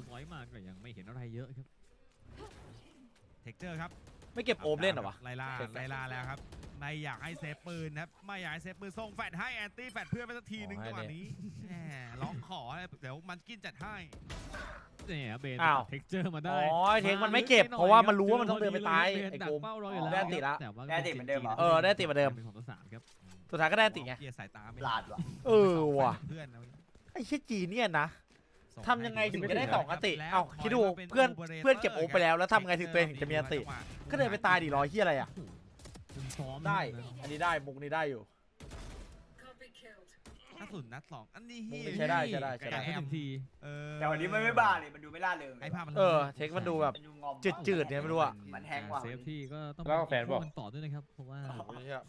ดพอยต์มาก็ยังไม่เห็นอะไรเยอะครับเทคเจอร์ครับไม่เก็บโอมเล่นเหรอวะไลล่าเก็บแฟลชไลล่าแล้วครับไม่อยากให้เซฟปืนนะครับไม่อยากให้เซฟปืนส่งแฟดให้แอนตี้แฟดเพื่อนไปสักทีนึงขอให้จังหวะนี้แหมร้องขอเลยเดี๋ยวมันกินจัดให้เนี่ยเบนอ้าวเท็กเจอร์มาได้อ๋อเทคมันไม่เก็บเพราะว่ามันรู้ว่ามันต้องเดินไปตายเบนไอ้ดักกูเป้ารออยู่แล้วได้ติดละแต่ว่าได้ติดเหมือนเดิมเหรอเออได้ติดเหมือนเดิมเป็นของตัวสามครับสุดท้ายก็ได้ติไงเกียร์สายตาไม่พลาดว่ะเออว่ะเพื่อนเอาไอ้เชี่ยจีเนี่ยนะส่ ทำยังไงถึงจะได้ให้สองอติแล้วเอ้าคิดดูป็เพื่อน operator เพื่อนเก็บโอไปแล้วแล้วทำไงถึงตัวเองคถึรับงจะมีอติจังหวะก็เดินไปตายดิรอยเฮียอะไรอะคุณซ้อมได้นะอันนี้ได้มุกนี้ได้อยู่ถ้าสุดนัดสองอันนี้มุเฮีกนี้ยใช้ได้ใช้ได้ใช้แต่ได้แค่หนึ่งทีเออแต่วันนี้มันไม่บ้าเลยมันดูไม่ล่าเริงเลยไอ้ภาพมันเออเทคมันดูแบบมันดูงอมจืดๆเนี่ยไม่รู้อะมันแฮงว่ะเซฟที่ก็ต้องแล้วก็แฟนบอกมันต่อด้วยนะครับเพราะว่า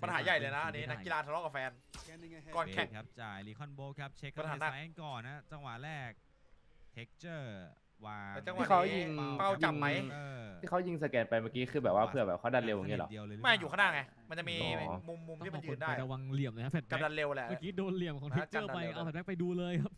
ปัญหาใหญ่เลยนะอันนี้นักกีฬาทะเลาะกับแฟนก่อนแข่งเบสครับจ่ายรีคอนโบครับเช็คปัญหาเข้าหนัในกไซน์ก่อนนะจังหวะแรก เท็กเจอร์วางแต่จังหวะที่เขานี้ยิง เป้าจับไหม เออ ที่เขายิงสแกนไปเมื่อกี้คือแบบว่าเพื่อแบบเขาดันเร็วอย่างเงี้ยเหรอดีวลหรืไม่อยู่ข้างหน้าไง มันจะมีอ๋อ มุมมุมต้องที่มันเอายืคนนได้ไประวังเหลี่ยมเลยนะแฟดกับแบ็ดันเร็วแหละ เมื่อกี้โดนเหลี่ยมของนะเท็กเจอร์ไปจำได้เลยเอาแฟดแบ็กไปดูเลยครับ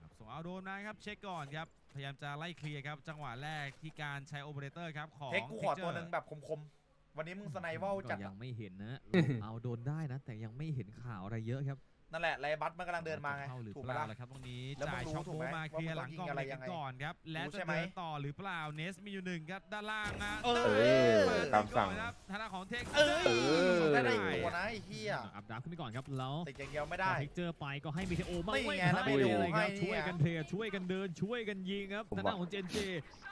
ครับส่งเอาโดนนะครับเช็คก่อนครับ พยายามจะไล่เคลียร์ครับ จังหวะแรกที่การใช้โอเปอเรเตอร์ครับ ของ เทคกูขอ Texture ตัวหนึ่งแบบคมๆ วันนี้มึงสไนเวลจัดก็ยัอะงไม่เห็นนะ เอาโดนได้นะ แต่ยังไม่เห็นข่าวอะไรเยอะครับ นั่นแหละไรบัสมันกำลังเดินมาไงเข้าหรือถูกเปไหมล่าล่ะ ล่ะครับตรงนี้แล้วมึงจ่ายรู้ช็อปถูกโบไหมมาเคลียร์หลังกล่องว่ามันต้องยิงอะไรเล็กยังไงก่อนครับ และรู้จะใช่ไหมเดินต่อหรือเปล่าเนสมีอยู่หนึ่งครับด้านล่างนะเออเออเปิดตามสั่ง ก่อนครับทางด้านของเทคเออเออได้ได้อีกตัวนะไอ้เหี้ยอัพดาบขึ้นไปก่อนครับแล้วติดอย่างเดียวไม่ได้เท็กเจอร์ไปก็ให้มีเทโอมานี่ไม่ไงแล้วให้ไม่ดูเลยครับให้ช่วยกันเนี่ยเทช่วยกันเดินช่วยกันยิงครับผมทางว่าด้านของเจนเจ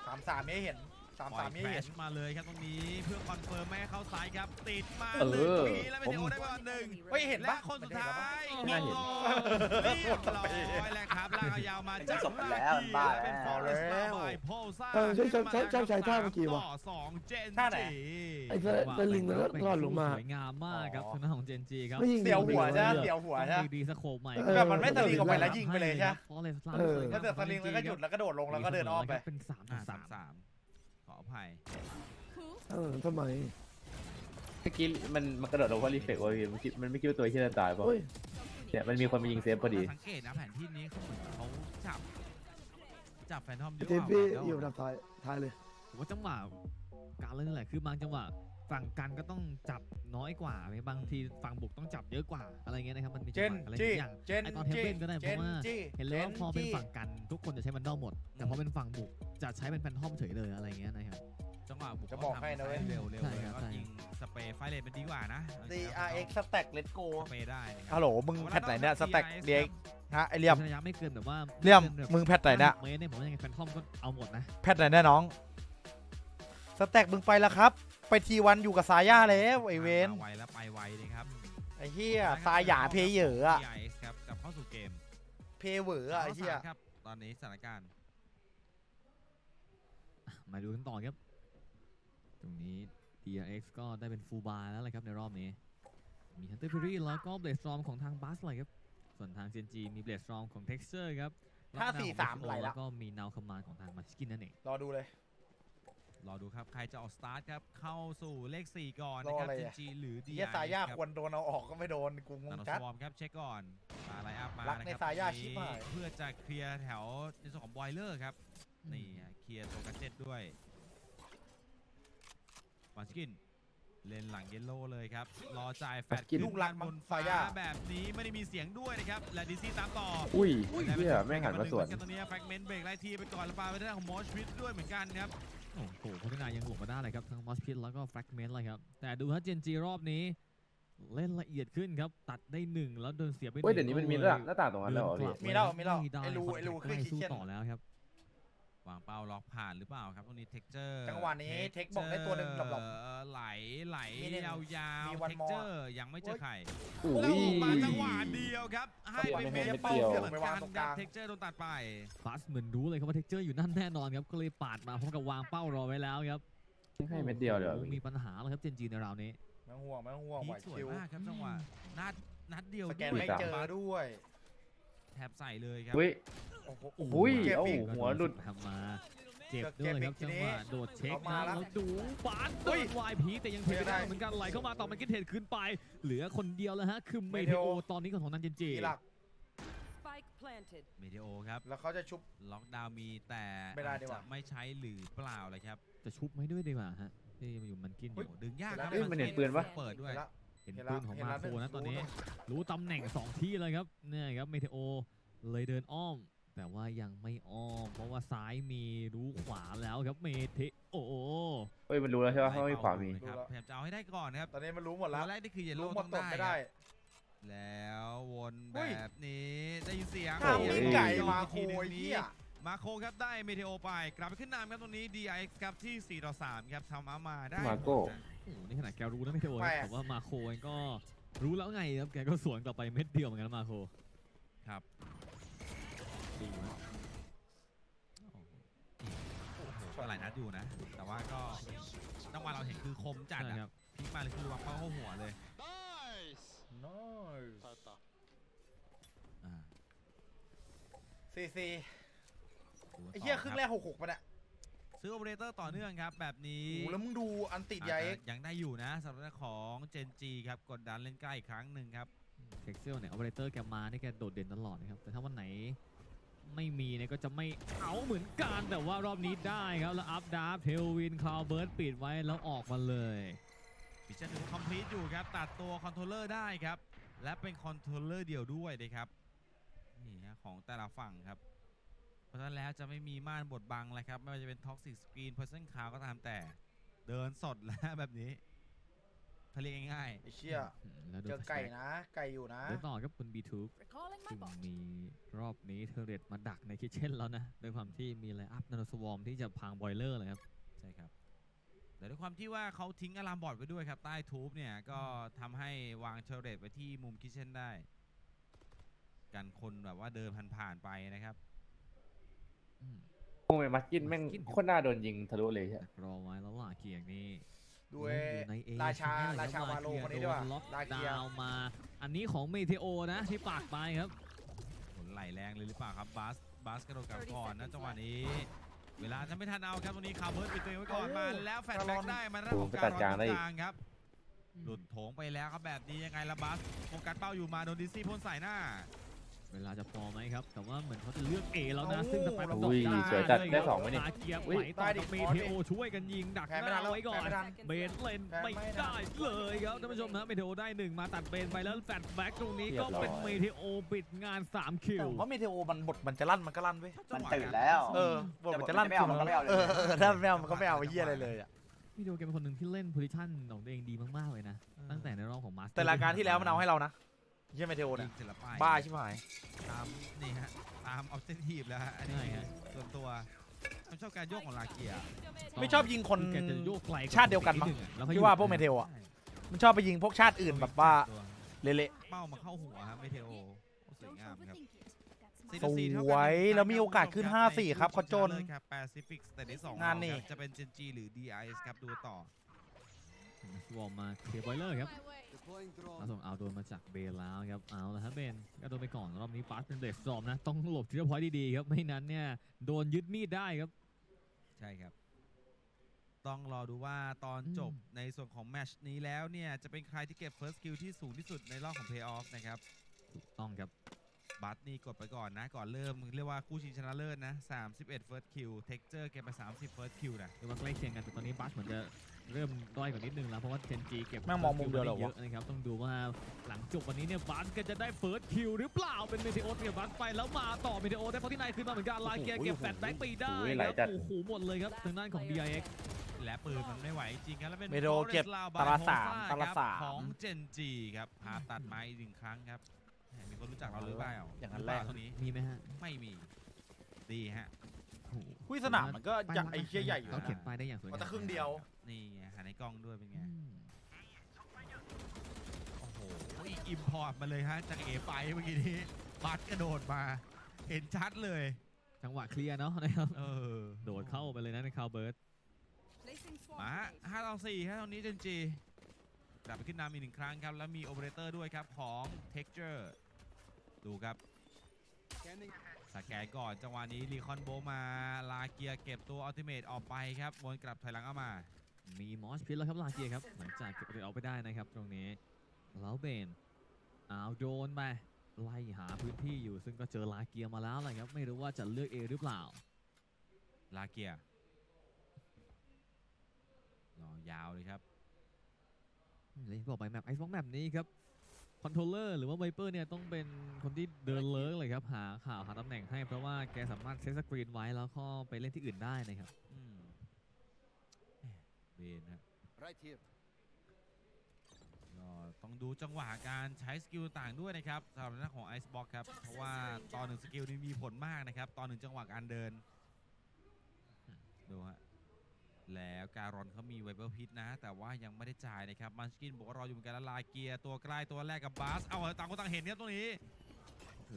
สามสามไม่ให้เห็น สามปล่สาอมยไม่แฟให้ลเห็นชมาเลยครับตรงนี้เพื่อคอนเฟิร์มไม่ให้เข้าซ้ายครับ ติดมาเอหนึ่งอตรงนี้แล้วเป็นเทโอได้มาหนึ่งเฮ้ยเห็นและปะคนสุดท้ายน่าเห็นเรียบร้อยแล้วครับลากเอายาวมาเป็นจบไปแล้วบ้าแล้วเป็นฟอร์เรสต์บายโพซ่าเออใช่ใช่ใช่ใช่ใช่ท่าเมื่อกี้ว่ะต่อสองเจนท่าไหนจีไอ้เซอร์เซอร์ลิงแล้วก็รอดลงมาสวยงามมากครับอ๋อทางด้านของเจนจีครับไม่ยิงเสียวหัวดีใช่ไหมเลยเสียวหัวต้องใช่ไหมดีดีสโคปใหม่เออแบบมันไม่สลิงออกไปแล้วยิงไปเลยใช่ไหมฟอเรสต์เออถ้าเกิดสลิงแล้วก็หยุดแล้วก็โดดลงแล้วก็เดินอ้อมไปเป็นสามอ่าต่อสาสามมสามขออ ภัย เออสมัยเมื่อกี้มันมันกระโดดลงเพราะรีเฟกเว้ยมันคิดมันไม่คิดว่าตัวที่จะตายป่ะโอ้ยเนี่ยมันมีคนมายิงเซฟพอดี สังเกตนะแผนที่นี้เขาเหมือนเขาจับ จับแฟนทอมเยอะเจกว่าพี่แล้วอยู่อันดับท้ายท้ายเลย ผมว่าจังหวะการเล่นนี่แหละคือบางจังหวะ ฝั่งกันก็ต้องจับน้อยกว่าบางทีฝั่งบุกต้องจับเยอะกว่าอะไรเงี้ยนะครับมันมีเจจังนหวะอะไรจี้อย่างเจนไอตอนเฮจี้เว่นก็ได้เพเจนราะว่าจี้เห็นเลยว่าพอเป็นจี้ฝั่งกันทุกคนจะใช้มันดอลหมด แต่พอเป็นฝั่งบุกจะใช้เป็นแฟนทอมเฉยเลยอะไรเงี้ยนะครับจังหวะบุกจะบอกให้นะเว้ยเร็วเร็วใช่เลยครับก็ใช่ยิงสเปรย์ไฟเลนเป็นดีกว่านะ DRX Stack Let's Go สเปรย์ได้นะครัฮัลโหลมึงแพทไหนเนี่ยสแต็กเดียกฮะไอเลียมระยะไม่เกินแบบว่าเลี่ยมไกินแบบมึงแพทไหนเนี่ยเมตรเนี่ยผมว่ายังไงแฟนทอมก็เอาหมดนะแพทไหนเนี่ยน้องสแต็กมึงไปแล้วครับ ไปทีวันอยู่กับสายาแล้วไอเวนมาไวแล้วไปไวเลยครับไอเฮียตายหยาเพย์เหยออะ DRX ครับกลับเข้าสู่เกมเพย์เหวออะไอเฮียข้าสารครับตอนนี้สถานการณ์มาดูกันต่อครับ ตรงนี้ DRX ก็ได้เป็นฟูลบาร์แล้วเลยครับในรอบนี้ มี Hunter Fury แล้วก็ Blade Storm ของทางบัสเลยครับ ส่วนทาง CNG มี Blade Storm ของ Texture ครับห้าสี่สามแล้วก็ไหลละแล้วก็มี Now Command ของทาง Munchkin นั่นเอง รอดูเลย รอดูครับ ใครจะออกสตาร์ทครับ เข้าสู่เลข 4 ก่อนรนะอครับอะไรอะ GG หรือเฮีย DRX สายาครับควรโดนเอาออกก็ไม่โดนกูงนางโนจัสดวอมครับเช็คก่อนมาไลน์อัพมารักนะในครับสายาตรงชิบนี้หาย เพื่อจะเคลียร์แถวในส่วนของบอยเลอร์ครับ นี่ฮะเคลียร์ตัวกัจเจ็ตด้วยมาสกิน เลนหลังเยลโล่เลยครับ รอจ่ายแฟด Baskin ขึ้นลูกรักบนมั้งฟ้าฟายา แบบนี้ไม่ได้มีเสียงด้วยนะครับ และดีซีตามต่ออุ้ยอุ้ยเฮียแม่งหันมาสวน ตรงนี้แฟกเมนต์เบรกไล่ทีไปก่อนแล้วปาไปทางด้านของมอสวิทด้วยเหมือนกันครับ โอ้โหพัฒนายังบวกมาได้เลยครับทั้ง Mosh Pit แล้วก็ Fragment เลยครับ แต่ดูฮะ GNG รอบนี้ เล่นละเอียดขึ้นครับ ตัดได้หนึ่งแล้วโดนเสียไปหเฮ้ยนึ่งเดี๋ยวนี้มันมีก็หลน้ายหน้าต่างตรงนั้นแล้วเหรอพี่มีแล้วมีแล้วด้ไอ้รูคอนไอ้รูแทคขึ้นไล่สู้ Kitchen ต่อแล้วครับวาง เป้าล็อกผ่านหรือเปล่าครับตรงนี้เท็กเจอร์จังหวะนี้เทคบอกได้ตัวหนึ่งหลบไหลไหลมีหนึ่งยาวมีๆ one เท็ก more เจอร์ยังไม่เจอใครอุ้แล้วยออกมาจังหวะเดียวครับ ให้ไปจังหวะเมเม็ดเป้าเดียวเหมือนไปกัวางนตรงคกรัลาบงเท็กเจอร์โดนตัดไปฟัสเหมือนรู้เลยครับว่า Texture อยู่นั่นแน่นอนครับก็เลยปาดมาพร้อมกับวางเป้ารอไว้แล้วครับให้เม็ดเดียวเดี๋ยวโอ้โหมีปัญหาแล้วครับ GNG ในราวนี้ไม่ต้องห่วงไม่ต้องห่วงพีไหวคสวยคิวมากครับจังหวะนัดนัดเดียวสแกนด้วยไม่เจอด้วยแทบใส่เลยครับอุ้ยโอ้โหอุ้ยเก็บเอ้าอีกหัวหลุดทำมาเจ็บด้วยครับเก็จับงอีกหวะโดดเช็คเอามานะแล้วแล้วดูฟาดเฮ้โดยนวายพีแต่ยังเทไม่ไม่ได้ได้เหมือนกันไหลเข้ามาต่อมันกินเทดขึ้นไป เหลือคนเดียวแล้วฮะคือเมเมเทเทโอโอตอนนี้ของทางนันเจนจีทีหลัก planted. เมเทโอครับแล้วเขาจะชุบล็อกดาวน์มีแต่ไม่ได้อาจดีกจะว่าไม่ใช้หรือเปล่าเลยครับจะชุบไม่ด้วยดีกว่าฮะที่มาอยู่มันกินอเฮ้ยยู่ดึงยากครับเฮ้ยมันเห็นปืนปะเปิดด้วย เห็นละเห็นเห็นปืละนของเห็นมาละโคนะตอนนี้รู้รู้ตำแหน่ง 2 ที่เลยครับเนี่ยครับเมเทโอเลยเดินอ้อม แต่ว่ายังไม่อ้อม เพราะว่าซ้ายมีรู้ขวาแล้วครับเมเทโอเฮ้ยมันรู้แล้วใช่ปะว่าไม่ขวามีครับพยายามจะเอาให้ได้ก่อนนะครับตอนนี้มันรู้หมดตัแล้ววแรกนี่คือเยลรู้โล่หมต้ดองตดได้ไม่คได้รับแล้ววนแบเฮ้ยบนี้ได้ยินเสียงข้าวโอ้วิ่ยงไก่ยอมาอีกโคทีหนึ่งยนี้เหี้ยมาโคครับได้เมเทโอไป กลับไปขึ้นนำครับตรงนี้ DIX ครับที่4ต่อ3ครับทำเอามาได้มาโก้ หมดนะโอ้โหนี่ขนาดแกรู้นะเมเทโอแปลกแต่ว่ามาโคเองก็รู้แล้วไงครับแกก็สวนกลับไปเม็ดเดียวเหมือนกันนะมาโคครับดีนะก็หลายนัดอยู่นะ แต่ว่าก็จังหวะเราเห็นคือคมจัดใช่อะครับพลิกมาเลยคือวางเป้าเข้าหัวเลยน้อยอ่าซีซีดูไอ้เหี้ยต่ครึ่งแรกหกหกไปเนี่ย ซื้อโอเปอเรเตอร์ต่อเนื่องครับแบบนี้โอ้โหแล้วมึงดูอันติดใหญ่อาจจะยังได้อยู่นะสำหรับของเจนจีครับกดดันเล่นใกล้อีกครั้งหนึ่งครับ Texture เนี่ยออเปอเรเตอร์แกมานี่แกโดดเด่นตลอดนะครับแต่ถ้าวันไหนไม่มีเนี่ยก็จะไม่เอาเหมือนกันแต่ว่ารอบนี้ได้ครับ แล้ว Updraft Tailwind Cloudburst ปิดไว้แล้วออกมาเลยmission หนึ่ง complete อยู่ครับ ตัดตัว controller ได้ครับ และเป็น controller เดียวด้วยนะครับนี่ฮะของแต่ละฝั่งครับ เพราะฉะนั้นแล้วจะไม่มีม่านบดบังเลยครับ ไม่ว่าจะเป็นท็อกซิ c สกรีนเพอร์เซนคาวก็ตามแต่เดินสดแล้วแบบนี้ถ้าเรียกง่ายไอ้เชี่ยแล้วดูเจอไก่นะ ไก่อยู่นะเดินต่อครับบน B2 Recalling my ซึ่ง bot. มีรอบนี้ turret มาดักใน kitchen แล้วนะด้วยความที่มี line up Nanoswarm ที่จะพัง boiler เลยครับๆใช่ครับแต่ด้วยความที่ว่าเขาทิ้งอะลามบอร์ดไว้ด้วยครับ ใต้ทูบเนี่ยก็ทำให้วางเชลเรตไว้ที่มุมคิเช่นได้ กันคนแบบว่าเดินผ่านๆไปนะครับ อืมพวกแม่งมัสกินแม่งมัสกินครับโคตรน่าโดนยิงทะลุเลยใช่ รอไว้แล้วล่ะเกียร์นี่ดูเล่ไอ้นอยู่ใน A ราชาใช่ราคชาบวาโลเกียคนร์นี้โดด้วยนล็อกลาเกียดาวน์มา อันนี้ของเมเทโอนะที่ปากไปครับผลไหลแรงเลยหรือเปล่าครับบาสบาสกระโดดกลับก่อนนะจังหวะนี้ เวลาจะไม่ทันเอาครับตรงนี้คาร์เบิร์ตปิดตัวเองไว้ก่อนมาแล้วแฟนแบ็กได้มาด้านของการรอนตรงกลางครับหลุดโถงไปแล้วครับแบบนี้ยังไงละบาสโฟกัสเป้าอยู่มาโดนดิซี่พ่นใส่หน้า เวลาจะพอไหมครับ แต่ว่าเหมือนเขาจะเลือก A แล้วนะโอ้ซึ่งสไปร์มันดอุ้อกยได้สวยจัดเลยได้ครับสองไหมเนี่ยตาเกียร์อุ้ไหยวต่อได้ดิกับเมขอเทดิโอช่วยกันยิงดักแพ้หไม่ทัน้านแล้วไว้ก่อนแพ้ไม่ทันเบนเลนแพ้ไม่ไม่ทันได้เลยครับท่านผู้ชมนะเมเทโอได้หนึ่งมาตัดเบนไปแล้วแฟลชแบ็กตรงนี้เรียก็บร้อยเป็นเมเทโอปิดงาน3คิว แต่ผมว่าเมเทโอมันบทมันจะลั่นมันก็ลั่นเว้ย มันตื่นแล้ว เออบทมันจะลั่นแต่บทมันจะไม่เอามันก็ไม่เอาเลยเออเออถ้าไม่เอามันก็ไม่เอาไอ้เหี้ยอะไรเลยอะเมเทโอแกเป็นคนหนึ่งที่เล่น position ของตัวเองดีมากๆเลยนะ ตั้งแต่ในรอบของ Masters แต่รายการที่แล้วมันเอาให้เรานะ เหี้ยเมเทโอยิเนี่ยงเสร็จแล้วไปบ้าชิบหาย ตามนี่ฮะตาม objective แล้วฮะอันนี้ใช่ฮะ ส่วนตัวผมชอบการโยกของลาเกียไม่ชอบยิงคน แกจะโยกไกลชาติเดียวกันมั้งดงอะแล้วก็ที่ว่าพวกเมเทโออะมันชอบไปยิงพวกชาติอื่นแบบว่าเละเป้ามาเข้าหัวครับเมเทโอโอ้สวยงามครับสวยแล้วมีโอกาสขึ้น 5-4 ครับเขาจน ครับแปซิฟิกแต่ที่สองงานนี่ ครับจะเป็นเจนจีหรือ DRX ครับดูต่อ swarm มาเคลียร์ boiler ครับ แล้วส่งเอาโดนมาจากเบนแล้วครับเอาแล้วครับเบนก็โดนไปก่อนรอบนี้ปาสเป็นเดสซอมนะ ต้องหลบทีละ point ดีๆครับ ไม่นั้นเนี่ยโดนยึดมีดได้ครับ ใช่ครับ ต้องรอดูว่าตอนอืมจบในส่วนของแมตช์นี้แล้วเนี่ย จะเป็นใครที่เก็บ First Kill ที่สูงที่สุดในรอบของ Playoff นะครับ ถูกต้องครับบัตนี่กดไปก่อนนะ ก่อนเริ่มเรียกว่าคู่ชิงชนะเลิศนะ 31 First Kill Texture เก็บไป 30 First Kill นะเรียกว่าใกล้เคียงกันแต่ตอนนี้บัสเหมือนจะ เริ่มด้อยกว่านิดนึงแล้วเพราะว่าเทนจีเก็บแม่งมองมุมเดียวเหรอวะ เยอะนะครับต้องดูว่าหลังจบวันนี้เนี่ยบัสก็จะได้เฟิร์สคิวหรือเปล่าเป็นเมเทโอเก็บบัสไปแล้วมาต่อเมเทโอได้เพราะที่นายคืนมาเหมือนกันลาเกียร์เก็บแฟลชแบ็กไปได้โอ้ยคไหลรับจัดโอ้โหหมดเลยครับทางด้านของ DIX และปืนมันไม่ไหวจริงๆครับ แล้วเป็น เมโด Forest เก็บ Lava ตาละ by สาม Hosa ตาละครับสาม ของเจนจีครับพาตัดไม้หนึ่งครั้งครับแหมมีคนรู้จักเราหรือเปล่าอย่างนั้นหรืเปล่แหละตรงนี้มีไหมฮะไม่มี ดีฮะ โอ้โหๆหุ้ยสนามมันก็ใหญ่ไอ้เชี่ยใหญ่อยู่เขานะเขียนป้ายได้อย่างสวยมันงามจะครึ่งเดียว นี่ไงหาในกล้องด้วยเป็นไง อืมโอ้โหอีกอิมพอร์ตมาเลยฮะ จากเอไฟเมื่อกี้นี้บัตกระโดดมา เห็นชัดเลย จังหวะเคลียร์เนาะนะครับ เออโดดเข้าไปเลยนะในคาวเบิร์ด Placing swarm มา grenade. ห้าต่อสี่ฮะตรงนี้เจนจีกลับไปขึ้นนำอีกหนึ่งครั้งครับ แล้วมีโอเปอเรเตอร์ด้วยครับ ของ Texture ดูครับ สแกนก่อนจังหวะนี้ Recon Bolt มาลาเกียร์เก็บตัว ultimate ออกไปครับวนกลับถอยหลังเข้ามา มีมอสพิษแล้วครับลาเกียร์ครับหลังจากเก็บประตูเอาไปได้นะครับ ตรงนี้แล้วเบนเอาโดนไปไล่หาพื้นที่อยู่ซึ่งก็เจอลาเกียมาแล้วแหละครับไม่รู้ว่าจะเลือกเอหรือเปล่าลาเกียร์รอยาวเลยครับเลยบอกไป map Icebox map นี้ครับ controller หรือว่าไวเปอร์เนี่ยต้องเป็นคนที่เดิน lurk เลยครับ หาข่าวหาตำแหน่งให้ เพราะว่าแกสามารถ set screen ไว้แล้วก็ไปเล่นที่อื่นได้นะครับอืมแหม่เวนครับ Right here. ก็ต้องดูจังหวะการใช้ skill ต่างด้วยนะครับสำหรับหน้านของ Ice Box ครับ เพราะว่าตอนหนึ่งสกิลนี้มีผลมากนะครับ ตอนหนึ่งจังหวะการเดิน ดูฮะ แล้วการอนเขามีไวเปอร์พิษนะ แต่ว่ายังไม่ได้จ่ายนะครับมันสกินบอกว่ารออยู่เหมือนกันแล้วลาเกียร์ตัวใกล้ตัวแรกกับบาสเอาเหอะต่างคนต่างเห็นครับตรงนี้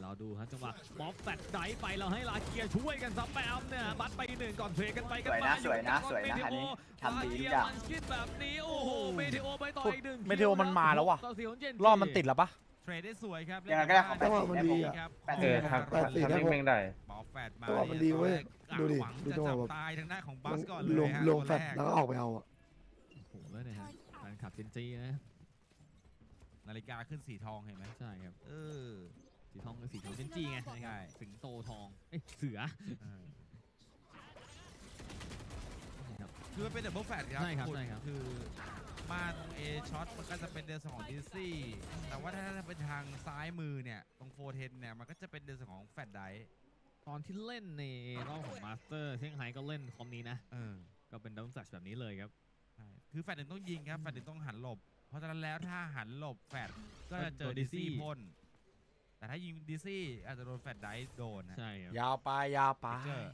เราดูฮะจังหวะบ๊อบแฟดไดไปเราให้ลาเกียร์ช่วยกันซับแปมเนี่ยบัตไปหนึ่งก่อนเทรดกันไปกันมาสวยนะสวยนะอยู่สวยนะอันนี้ทำดีทุกลอย่างมันคิดแบบนี้โอ้โหเมเทโอไปต่ออีกหนึ่งเมเทโอมันมาแล้วว่ะต่อสี่ของเจนรอบมันติดแล้วปะ เทรดได้สวยครับยังไงก็ได้ของจังหวะมันดีอะครับแปดเอสิบอทำทำทำแม่งๆได้บอลแฟดมาจังหวะมันดีเว้ยตอนแรกดูดิหวังดูจะจังหวะจับแบบตายทางด้านของบัมัสนก่อนลเลยงฮะลงตัวแฟดรกแล้วก็ออกไปเอาอะโอ้โหแล้วเนี่ยฮะแฟนคลับเจนจีนะนาฬิกาขึ้นสีทองเห็นไหมใช่ครับเออสีทองคือสีของเจนจีไงนะครับใช่สิงโตทองเอ้ยเสือ เออ นะ ครับคือมันเป็นดับเบิลแฟดครับใช่ครับณใช่ครับ คือมาตรงเอช็อตมันก็จะเป็นเดนสของดิซซี่ แต่ว่าถ้าเป็นทางซ้ายมือเนี่ย ตรงโฟเทนเนี่ย มันก็จะเป็นเดนสของแฟดไดตอนที่เล่นในรอบของมาสเตอร์เซี่ยงไฮ้ก็เล่นคอมนี้นะ เออก็เป็นดับเบิลแฟลชแบบนี้เลยครับ ใช่คือแฟดหนึ่งต้องยิงครับ แฟดหนึ่งต้องหันหลบ เพราะฉะนั้นแล้วถ้าหันหลบแฟดก็จะเจอโดนดิซี่ DC พ่น แต่ถ้ายิงดิซี่อาจจะโดนแฟดไดโดนนะใช่ครับยาวไปยาวไป เจอ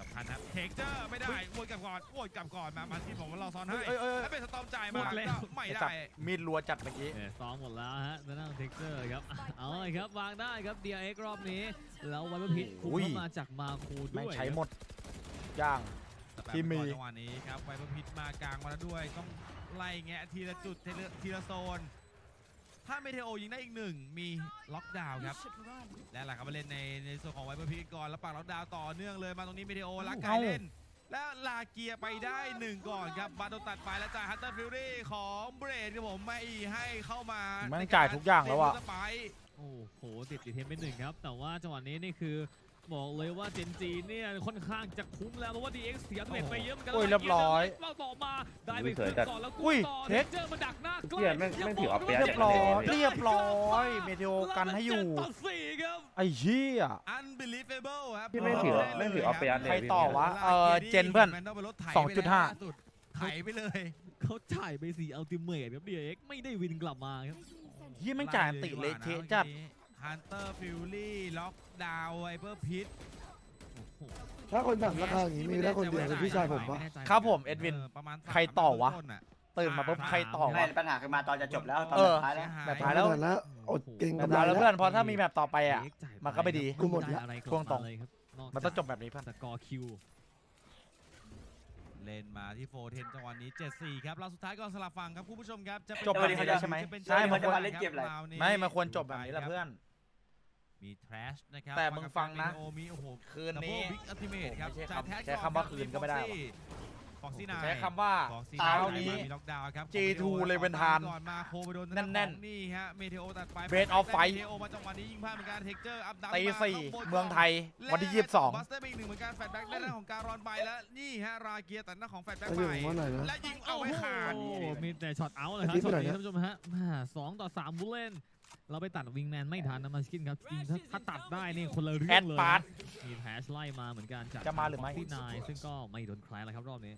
สำคัญครับเทคเจอร์ไม่ได้วนกลับก่อนวนกลับก่อนมามาที่ผมว่าเราซ้อนให้เอ้ยเอ้ยเอ้ย แล้วเป็นสตอมจ่ายหมมาดแล้ว ก็ไม่ไอ้ได้สัตว์มีดรัวจัดเมื่อกี้เออซ้อมหมดแล้วฮะจะนั่งเท็กเจอร์ครับ เอาเลยครับ วางได้ครับ DRX รอบนี้ แล้วไวเปอร์พิทคุมอุ้ย เข้ามาจากมาโคด้แม่งวยใช้หมดย่าง แต่แบบที่มี ก่อนจังหวะนี้ครับไวเปอร์พิทมากลางมาแล้วด้วย ต้องไล่แงะทีละจุดทีละทีละโซน ถ้าเมเทโอยิงได้อีกหนึ่งมีล็อกดาวน์ครับ และหลังครับมาเล่นในในส่วนของไวเปอร์พิทก่อนแล้วปักล็อกดาวน์ต่อเนื่องเลยมาตรงนี้เมเทโอลักไกเล่น แล้วลาเกียร์ไปได้หนึ่งก่อนครับบาโดนตัดไปแล้วจ่ายฮันเตอร์ฟิลลี่ของเบรดครับผมไม่ให้เข้ามาแม่งจ่ายทุกอย่างแล้วอะ ไปโอ้โหติดติดเทมไปหนึ่งครับ แต่ว่าจังหวะนี้นี่คือ บอกเลยว่าเจนจีเนี่ยค่อนข้างจะคุ้มแล้วเพราะว่า DX เสียเน็ตไปเยอะเหมือนกันโอ้ยเรียบร้อยเราต่อมาได้ไปอุ้ยสวยขึ้นจัดก่อนแล้วอุ้กู้ยต่อเทเทคคเจอร์มาดักหน้าใกล้เหี้ยแม่งแม่งถือเอาเปี๊ยะเรียบร้อยเรียบร้อยเมเทโอกันให้อยู่ต่อสี่ครับไอ้เหี้ย unbelievable ครับที่ไม่ถือไม่ถือเอาไปยัดเลยใครพี่ต่อวะเออเจนเพื่อน2.5ไถไปเลยเขาจ่ายไปสี่อัลติเมทครับ DX ไม่ได้วินกลับมาครับเหี้ยแม่งจ่ายอันติเละเทะจัด ฮันเตอร์ฟิลลี่ล็อกดาวไวเปอร์พิทโอ้โหถ้าคนสั่งราคาอย่างนี้มีแค่คนเดียวคือพี่ชายผมปะไแน่ใจครับผมเอ็ดวินประมาณใครต่อวะต้นๆน่ตื่นมาปุ๊บใครต่อไม่วะ ปัญหาคือมาตอนจะจบแล้วตอนเออสุดท้ายแล้ว แบบท้ายแล้วไม่ทันแล้วอดเก่งแต่กำไรตายแล้วแล้วเพื่อนเพราะถ้ามีแบบต่อไปอะ DX จ่ายมันก็ไม่ดีกูหมดละอะไรกลับช่วงตรงาเลยครับนอกมันต้องจบแบบนี้เพื่อน สกอร์คิว เล่นมาที่โฟเทนจังหวะนี้ 7-4 ครับเราสุดท้ายก่อนสลับฝั่งครับคุณผู้ชมครับ จะเป็นจบแบบนี้เขาจะใช่ไหม จะเป็นใช่มันจะมาเล่นเกมอะไรราวนี้ไม่มันควรจบแบบนี้แหละเพื่อน มีทรัชนะครับแต่มึงฟังนะ โอมีโอ้โหคืนนี้บิ๊กอัลติเมทครับไม่ใช่จ่ายคำแท็กใช้คำว่าคืนก็ไม่ได้วะฟ็อกซี่นายใช้คำว่าฟ็อกซี่เช้านี้มีล็อกดาวน์ครับ G2 เลยเป็นทานก่อนมาโคไปโดนแน่นๆของนี่ฮะเมเทโอตัดไป Breath of Fire เมเทโอมาจังหวะนี้ยิงพลาดเหมือนกันเทคเจอร์อัพดัตีมาสี่ข้าบนเมืองไทยวันที่บัสเตอร์อีกหนึ่งเหมือนกันแฟลชแบ็กด้านหน้าของการอนไปแล้วนี่ฮะราเกียร์ตัดหน้าของแฟลชแบ็กเอาไปอยู่ว่าไหนนะและยิงเอาให้ขาดโอ้โหมีแต่ช็อตเอาท์เลยครับอาทิตย์ช็อตไปไหนนี้เนี่ยท่านผู้ชมฮะมาสองต่อสามผู้เล่น เราไปตัดวิงแมนไม่ทันนะมาสกินครับจริงๆถ้าถ้าตัดได้นี่คนละเรื่แอองดเลยปาร์ต มีแพชไล่มาเหมือนกันจากจะมาหรือไม่ ที่นายซึ่งก็ไม่โดนใครแล้วครับรอบนี้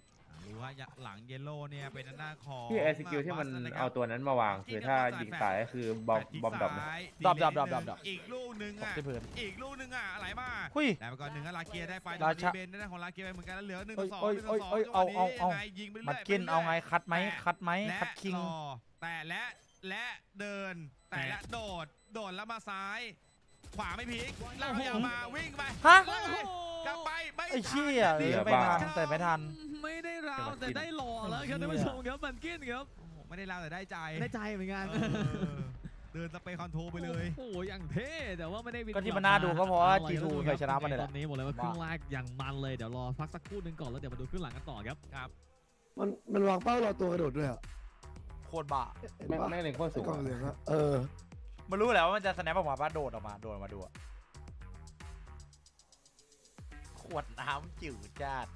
รู้ว่าหลังเยลโล่เนี่ยเป็นหน้าของที่ไอสกิลที่มันเอาตัวนั้นมาวางคือถ้ายิงตายก็คือบอมบอมดรอปนะ ดรอปดรอปดรอปดรอปดรอป อีกลูกหนึ่งตกอะที่พื้นอีกลูกหนึ่งอะอะไรมาหุ้ยได้ไปก่อนหนึ่งอะลาเกียร์ได้ไปราชาเบนได้ของลาเกียร์ไปเหมือนกันแล้วเหลือหนึ่งเอ้ต่ยอสองเอ้ยหนึ่งต่อสองเอ้ยจังหวะเอาเอานี้ยังไงยิงไปเรื่อยมัดกินไปรื่ยเอาไงคัดไหมและคัดไหมและคัดคิง รอแต่และ และเดิน แต่และโดด โดดแล้วมาซ้าย ขวาไม่พลิกแล้วพยายามมาวิ่งไปฮะแล้วไปกลับไปไม่ไอ้เชี่ยทันเอหี้อไม่ทันแต่ไม่ทัน ไม่ได้ราวแต่ได้หล่อแล้วครับท่านผู้ชมครับ Munchkin ครับโอ้โหไม่ได้ลาวแต่ได้ใจได้ใจเหมือนกันเออเดิน spray control ไปเลย โอ้โหอย่างเท่แต่ว่าไม่ได้ win ก็ที่มันน่าดูก็เพราะว่าอไ G2 แล้วเคยชนะมาเนี่ยแหตละ อนนี้บอกเลยว่าครึ่งแรกอย่างมันเลยเดี๋ยวรอพักสักครู่หนึงก่อนแล้วเดี๋ยวมาดูครึ่งหลังกันต่อครับครับมันมันวางเป้ารอตัวกระโดดด้วยอะโคตรบ้าเห็นแม่งปะแม่งเล็งโคตรไอ้สูงกล่องเหลืองอะเออ มันรู้แหละว่ามันจะ snap ออกมาปะโดดออกมาโดดออกมาดูอะขวดน้ำจิ๋วจัด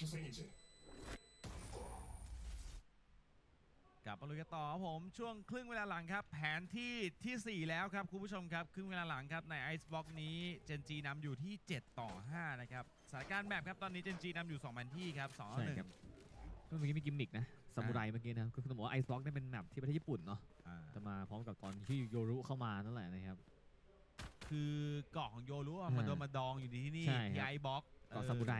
희생이지. กลับมาลุยกันต่อครับผมช่วงครึ่งเวลาหลังครับ แผนที่ทีสี่ 4 แล้วครับ คุณผู้ชมครับ ครึ่งเวลาหลังครับในไอซ์บ็อกนี้เจนจีนำอยู่ที่ 7 ต่อ 5 นะครับสถานการณ์แบบครับ ตอนนี้เจนจีนำอยู่ 2 แผนที่ครับ2ต่อ ใช่ครับ 1 เมื่อกี้มีกิมมิกนะซามูไรเมื่อกี้นะก็คือต้องบอกว่าไอซ์บล็อกเนี่ยเป็นแมปที่ประเทศญี่ปุ่นเนาะ อ่า จะมาพร้อมกับตอนที่โยรุเข้ามานั่นแหละนะครับ คือเกาะของโยรู้ว่า อ่ามั มันโดนมาดองอยู่ที่นี่ ใช่ครับ ที่ไอบ็อก เกาะซามูไร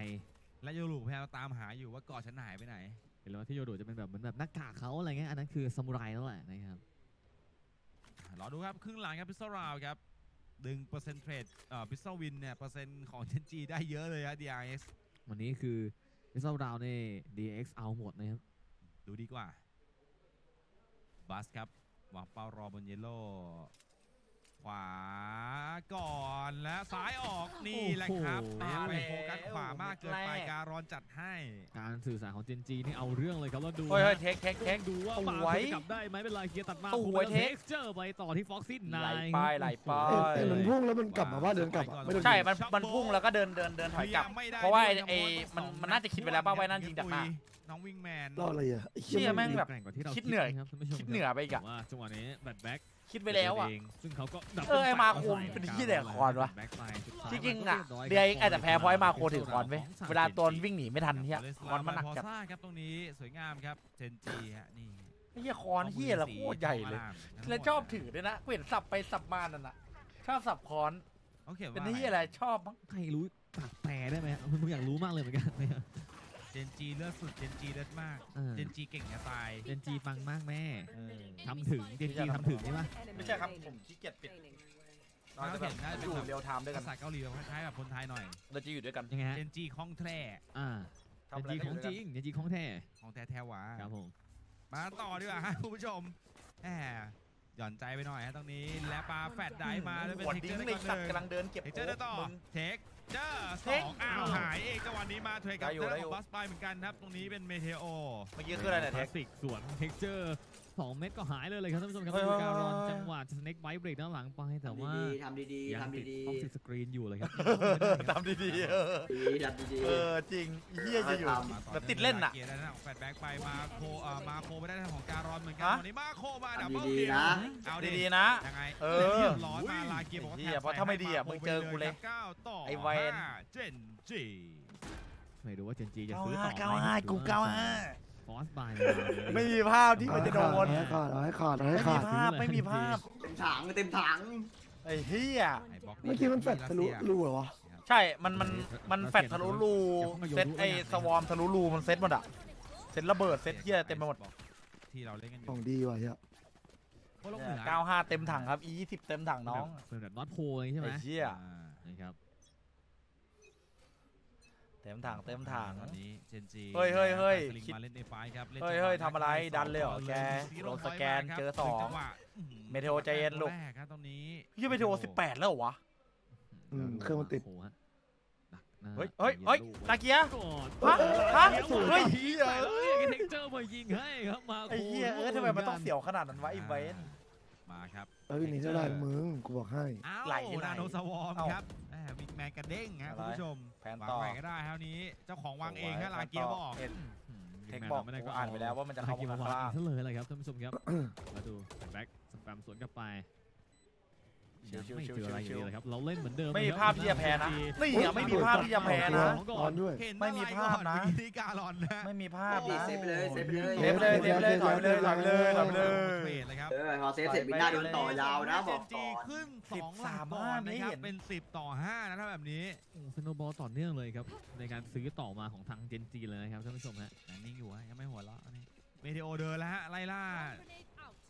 และโยรุพยายามตามหาอยู่ว่าเกาะฉันหายไปไหน เห็นแล้วว่าที่โยรุจะเป็นแบบเหมือนแบบหน้ากากเขาอะไรเงี้ยอันนั้นคือซามูไรนั่นแหละนะครับ รอดูครับ ครึ่งหลังครับพิซซ่าราวครับ ดึงเปอร์เซ็นต์เทรดเอ่อพิซซ่าวินเนี่ย เปอร์เซ็นต์ของเจนจีได้เยอะเลยครับ DRS วันนี้คือพิซซ่าราวนี่ DX เอาหมดนะครับ ดูดีกว่า บัสครับวางเป้ารอบนเยลโล่ ขวาก่อนและซ้ายออกนี่แหละครับโอ้โหแหม่ไปโฟกัสขวามากเกินไปการอนจัดให้ การสื่อสารของเจนจีนี่เอาเรื่องเลยครับแล้วดูเฮ้ยเฮ้ยนะเทคเทคเทค ดูว่าสปาวยจะกลับได้ไหมเป็นไรเกียร์ตัดมาสวยเทเทคคเจอร์ไปต่อที่ฟ็อกซินไหลนายไปไหลไป เอ็นเอ็นมันพุ่งแล้วมันกลับมาว่าเดินกลับอะไม่โดนใช่ยิงมันมันพุ่งแล้วก็เดินเดินเดินถอยกลับไม่ได้เพราะว่าไอ้ด้วยไอ้ครับมันสองมันน่าจะคิดไว้แล้วป่ะว่านั่นยิงจากหน้า น้องวิงแมน รออะไรอะไอ้เชี่ยแม่งแบบแกร่งกว่าที่เราคิดเหนื่อยะครับท่านผู้ชมคิดเหนือไปอีกอะแต่ว่าจังหวะนี้แบทแบ็ก คิดไปแล้วอะ ซึ่งเขาก็ดับเออไอ้มาโคมใส่เป็นที่ไหนคอนวะแบ็คไปสุดท้ายจริงๆอะมันก็เดียรีบร้อาจจะแพ้เพราะไอ้มาโคขงถือคอนไว้ของเวลาตัววิ่งหนีไม่ทันเฮียเลสคอนมันหนักพอจัดซ่าครับตรงนี้สวยงามครับเจนจีฮะนี่ไอ้เฮียคอนเฮียละโคตรใหญ่เลย แล้วชอบถือด้วยนะกูเห็นสับไปสับมานั่นน่ะชอบสับคอนเขาเขียนว่าเป็นที่อะไรชอบมั้งใครรู้ตัดแปลได้ไหมครับผมอยากรู้มากเลยเหมือนกัน เนี่ยเจนจีเลือดสุด เจนจีเลือดมาก เออ เจนจีเก่งจะตาย เจนจีปังมากแม่เออทำถึงเจนจีทำถึงใช่ปะไม่ใช่ครับ ผมขี้เกียจปิดเราจะแบบอยู่เรียวไทม์ด้วยกัภานษาเกาหลีแบบคล้ายๆแบบคนไทยหน่อย เราจะอยู่ด้วยกันยังไงฮะเจนจีคล่องแคล่อ่าทำเจนอะไรจีก็ของยู่จด้วยริกันงเจนจีของแท้ของแท้แท้หวาครับผม มาต่อดีกว่าฮะคุณผู้ชมแหมหย่อนใจไปหน่อยฮะตรงนี้และปลาแฟดไดมาด้วยเป็นหัวเทคดิ้เจองร์ในได้ก่อนหสัตว์นึ่งกำลังเดินเก็บเทคเจอร์ได้ต่อมึงเทค เจอร์สเทอคงอ้าวหายเองจังหวะนี้มาเทรดกับได้อยู่เจ้าได้ขอยู่องบัสไปเหมือนกันครับ ตรงนี้เป็นเมเทโอ เมื่อกี้คืออะไรเนี่ยคเทลาคสสิกสวนเท็กเจอร์ สองเม็ดก็หายเลยเลยครับท่านผู้ชมครับเฮ้ยดูการอนเฮ้ยจังหวะสเน็กไบเบรกด้านหลังไปแต่ว่าทำดีๆยังทำติดดีท็อกซิสกรีนอยู่เลยครับทำดีๆเออๆดีๆทำดีเออจริงเฮียจะอยู่เอาให้ทแบบติดเล่นน่ะเกียร์ด้านหน้าของแฟดแบ็กไปมาโคเอ่อมาโคไปได้ทางของการอนเหมือนกันฮะวันนี้มาโคมาดับทำเบิลดีคิวๆนะเอาดีดีๆนะยังไงเออเรียบร้อยมาลาเกียร์บอกว่าไอ้เหี้ยแถบเพราะถ้าไม่ดีอะใส่มึงเจอกูเลยครับเก้าต่อไอ้เวนห้าเจนจีไม่รู้ว่าเจนจีจะเก้าซื้อห้าต่อเก้าไหมห้ากูเก้าห้าฟ อสบายไม่มีภาพที่มันจะโดนเอาให้ขาดเอาให้ขาดเอาให้ไม่ขามีดภาพไม่มีภาพเต็มถังเต็มถังไอ้เฮียไอ้บล็อกเมื่อกี้มันแฟดทะลุรูเหรอวะใช่มันมันมันแฟดทะลุรูเซตไอ้สวอมทะลุรูมันเซตหมดอะเซตระเบิดเซตเฮียเต็มไปหมดที่เราเล่นกันอขอยู่งดีว่ะเฮียโคโลกเหนือ95เต็มถังครับ E 20เต็มถังน้องเป็นแบบน็อตโพลใช่ไหมไอ้เหี้ย อ่า นะครับ เต็มถังเต็มถัง ตอนนี้เจนจีเฮ้ยเฮ้ยเฮ้ยสลิงคิด มาเล่นในไฟท์ครับล่นเฮ้ยจังหวะเฮ้ยทำอะไรแบ็คดันเลยเหรอสงแกซีโดนพสยต์แกนมาครับเจอสองจัหวะอื้อหือเมเทโอใจเย็นลูก แรกครับตรงนี้เฮียไปโทร18แล้วเหรอวะ อืมเครื่องมันติด โโหฮะดักหน้าเฮ้ยเฮ้ยเฮ้ยลูกตาเกียร์ก่อนฮะฮะเฮ้เฮ้ยยเฮียเอ้ยเทคเจอร์มายิงให้ครับมาไอ้เฮียเออทำไมมันต้องเสียวขนาดนั้นวะไอ้เวน มาครับ เอ้ยหนีเท่าไหร่มึงกูบอกให้อ้าวไหลที่ไหนนาโนสวอมเอ้าครับแหม บิ๊กแมนกระเด้งฮะอะไรคุณผู้ชมแผนวางต่อไว้ก็ได้ครับนี้ เจ้าของวางเองฮะลาเกียร์บอกเอ็นอืมเทคบอกไม่ได้กูอ่านไปแล้วว่ามันจะเข้าเกมมามาข้างวางล่างซะเลยเลยครับท่านผู้ชมครับ มาดูแบ็คสแปมสวนกลับไป ยังไม่เจออะไรอยู่ดีเลยครับเราเล่นเหมือนเดิมไม่มีเลยครับภาพที่จะแพ้นะนี่อะไม่มีภาพที่จะแพ้นะตอนด้วยเห็นไม่มีอะไรภาพก่อนะเมื่อกี้ที่การอนนะไม่มีภาพดีนะเซฟไปเลยเซฟไปเลยเซฟเลยเซฟเลยถอยไปเลยถอยไปเลยถอยไปเลยเทรดเลยครับเออพอเซฟเสร็จวินหน้าโดนต่อยาวนะบอกเจก่จีอนขึ้นสองห13ลักก่อนนะครับไม่เห็นเป็น10ต่อ5นะถ้าแบบนี้สโนบอลต่อเนื่องเลยครับในการซื้อต่อมาของทางเจนจีเลยนะครับท่านผู้ชมฮะยังนิ่งอยู่ฮะยังไม่หัวเราะอันนี้เมเทโอเดินแล้วฮะไล่ล่า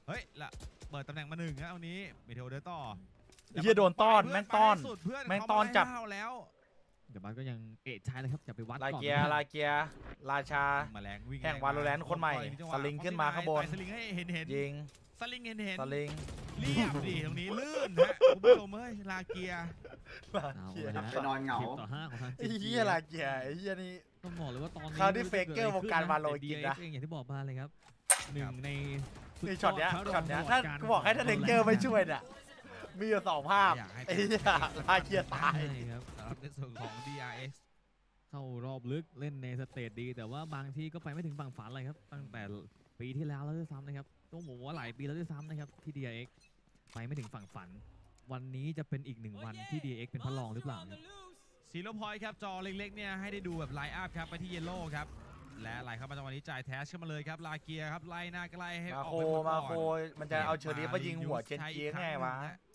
เฮ้ยละเปิดตำแหน่งมาหนึ่งฮะวันนี้เมเทโอเดินต่อไอ้ เหี้ยโดนต้อนแม่งต้อนไปให้สุดเพื่อนแม่งเขาต้อนจัดไล่ล่าแล้วแต่บัสก็ยังเอะใจนะครับจะไปวัดลาก่อนเกียร์ลาเกียร์ราชาแมลงวิ่งแห่ง Valorant คนใหม่จังหวะสลิงขึ้นมาข้างบนไปสลิงให้เห็นเห็นยิงสลิงเห็นเห็นสลิงเรียบดิตรงนี้ลื่นฮะคุณผู้ชมเอ้ยลาเกียร์เอาเหี้ยเลยฮะไปนอนเหงา สิบต่อห้าของทางเจไอ้นจีเหี้ยลาเกียร์ไอ้เหี้ยนี่ ต้องบอกเลยว่าตอนนี้คราวนี้ไม่จะ Faker ดะไวงการขึ้ Valo แต่กินนะ DX เองอย่างที่บอกมาเลยครับหนึ่งในสุดนี่ช็อตเนี้ยพระรช็อตเนี้ยตลถ้าการกูบอกให้ถ้าเทคเกอร์ไม่ช่วยเนี่ย มีอยู่สองภาพอยากให้ไอ้เหี้ยลาเกียร์ตาย ใช่ครับสำหรับในส่วนของ DRX เข้ารอบลึกเล่นใน stage ดี แต่ว่าบางทีก็ไปไม่ถึงฝั่งฝันเลยครับ ตั้งแต่ปีที่แล้วแล้วด้วยซ้ำนะครับต้องบอกว่าหลายปีแล้วด้วยซ้ำนะครับที่ DRX ไปไม่ถึงฝั่งฝัน วันนี้จะเป็นอีกหนึ่งวันที่ DRX เป็นพระรองหรือเปล่าครับ zero point ครับ จอเล็กๆเนี่ยให้ได้ดูแบบ line up ครับ ไปที่ yellow ครับ และไหลเข้ามาจังหวะนี้จ่าย Thrash เข้ามาเลยครับ ลาเกียร์ครับ ไล่หน้าใกล้ให้มาออกโค ไปหดมาก่อนโค มันจะเอา Sheriff มายิงหัวเจนใช้จีอีกครั้ไงวะหนึ่งนแหม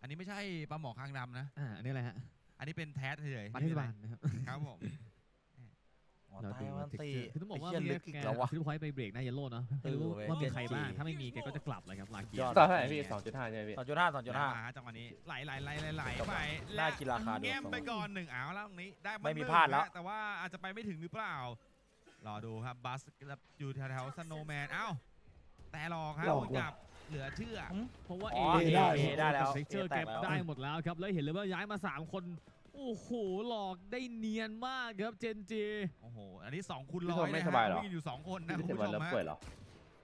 อันนี้ไม่ใช่ปลาหมอคางดำนะ อ่าอันนี้อะไรฮะอันนี้เป็นแทสเฉยๆปาเทศบาลนะครับ ครับผมหัวเราตาดูยวันเท็กตีเจอร์คือต้องบอกว่าไเหี้ยมีลึกอีกแกแล้ววะฟิลพอยต์ไปเบรกหน้าเยลโล่เนาะไม่รู้เออเว้ยว่ามีใครเจนจีบ้างถ้าไม่มีแกก็จะกลับเลยครับลาเกียยอดร์ต่อเท่าไหร่พี่สองจุดห้าใช่ไหมพี่สองจุดห้าสองจุดห้ามาฮะจังหวะนี้ไหลไหลไหลไหลไหลจบไปได้กีฬาคาเดียวแง้มไปก่อนหนึ่งเอาแล้วตรงนี้ได้ไม่มีหนึ่งพลาดแล้วนะแต่ว่าอาจจะไปไม่ถึงหรือเปล่ารอดูครับบัสอยู่แถวๆสโนว์แมนเอ้าแต่หลอกฮะหลอกวนกลับ เหลือเชื่อ เพราะว่าอ๋เออได้เอได้แล้วเท็กเจอร์แตเก็กบแล้วได้หมดแล้วครับ แล้วเห็นเลยว่าย้ายมา 3 คนโอ้โห หลอกได้เนียนมากครับเจนจี โอ้โห อันนี้ 2คูณพี่ร้โทอยไม่นะสฮะบายเหรอวิ่งอยู่ 2 คนนะพี่คุณเตะบอผู้ชลแล้วมฮะป่วยเหร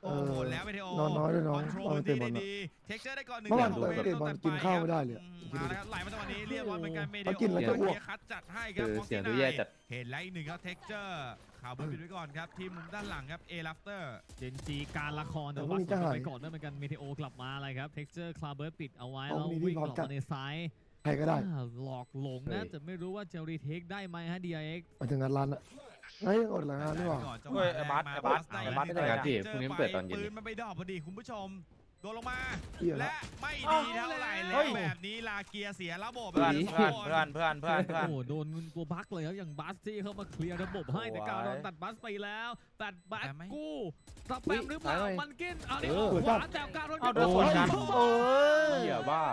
อโอ้โหแล้ววิดีโอนอนน้อยด้วยน้องคอนโทรตอนลเตะที่บอลดีเท็กเจอร์ได้ก่อนหนึ่งเมื่อวานแต่เตะบอลกินข้าวไม่ได้เลยอืมมาแล้วครับไหลมาจังหวะนี้เรียบร้อยเหมือนกันเมเดเขาโอกินแล้วจะอ้วกเยคัดจัดให้ครับคือฟ็อกเสียงซี่ดูแย่ไนน์จัดเห็นแล้วอีกหนึ่งครับเท็กเจอร์ข่าวบนปิดไว้ก่อนครับทีมมุมด้านหลังครับเอลัฟเตอร์เจนจีการละครแต่แต่ว่าพรุ่งนี้สจะวนหายไปก่อนด้วยเหมือนกันเมเทโอกลับมาเลยครับเท็กเจอร์คลาเบิร์ตปิดเอาไว้พรุ่แล้วงนี้วิ่งพี่พร้กอลัมบจัดมาในซ้ายใครก็ได้อ่าหลอกหลงนะเฮ้ยแต่ไม่รู้ว่าจะรีเทคได้ไหมฮะ DRX มาถึงงานร้านอะ เฮ้ยอดหลังงานนี่หว่าก่อนจังหเฮ้วะยไอ้บัสแรกไอ้บัสมาไอ้บัสได้ไม่ได้ครับพี่จอพรุ่งนี้มันเปิดตอนเย็นปืนมันไปดอกพอดีคุณผู้ชมโดนลงมา เหี้ยละและไม่ดีเท่าไหร่เฮ้แล้วยแบบนี้ลาเกียร์เสียระบบเพื่อนสงเพื่อนคเพื่อนเพื่อนเพื่อนเพื่อน โอ้โหโดนตัวบั๊กเลยครับอย่างบัสที่เข้ามาเคลียร์ระบบให้สวยแต่การโดนตัดบัสไปแล้วตัดบัสแต่ไม่กู้สแปมหรือเปล่าอุ๊ยมันกินเอาดิเออ ขวาแต่การโดนเอาเดินสวนกัน เออ เหี้ยบ้า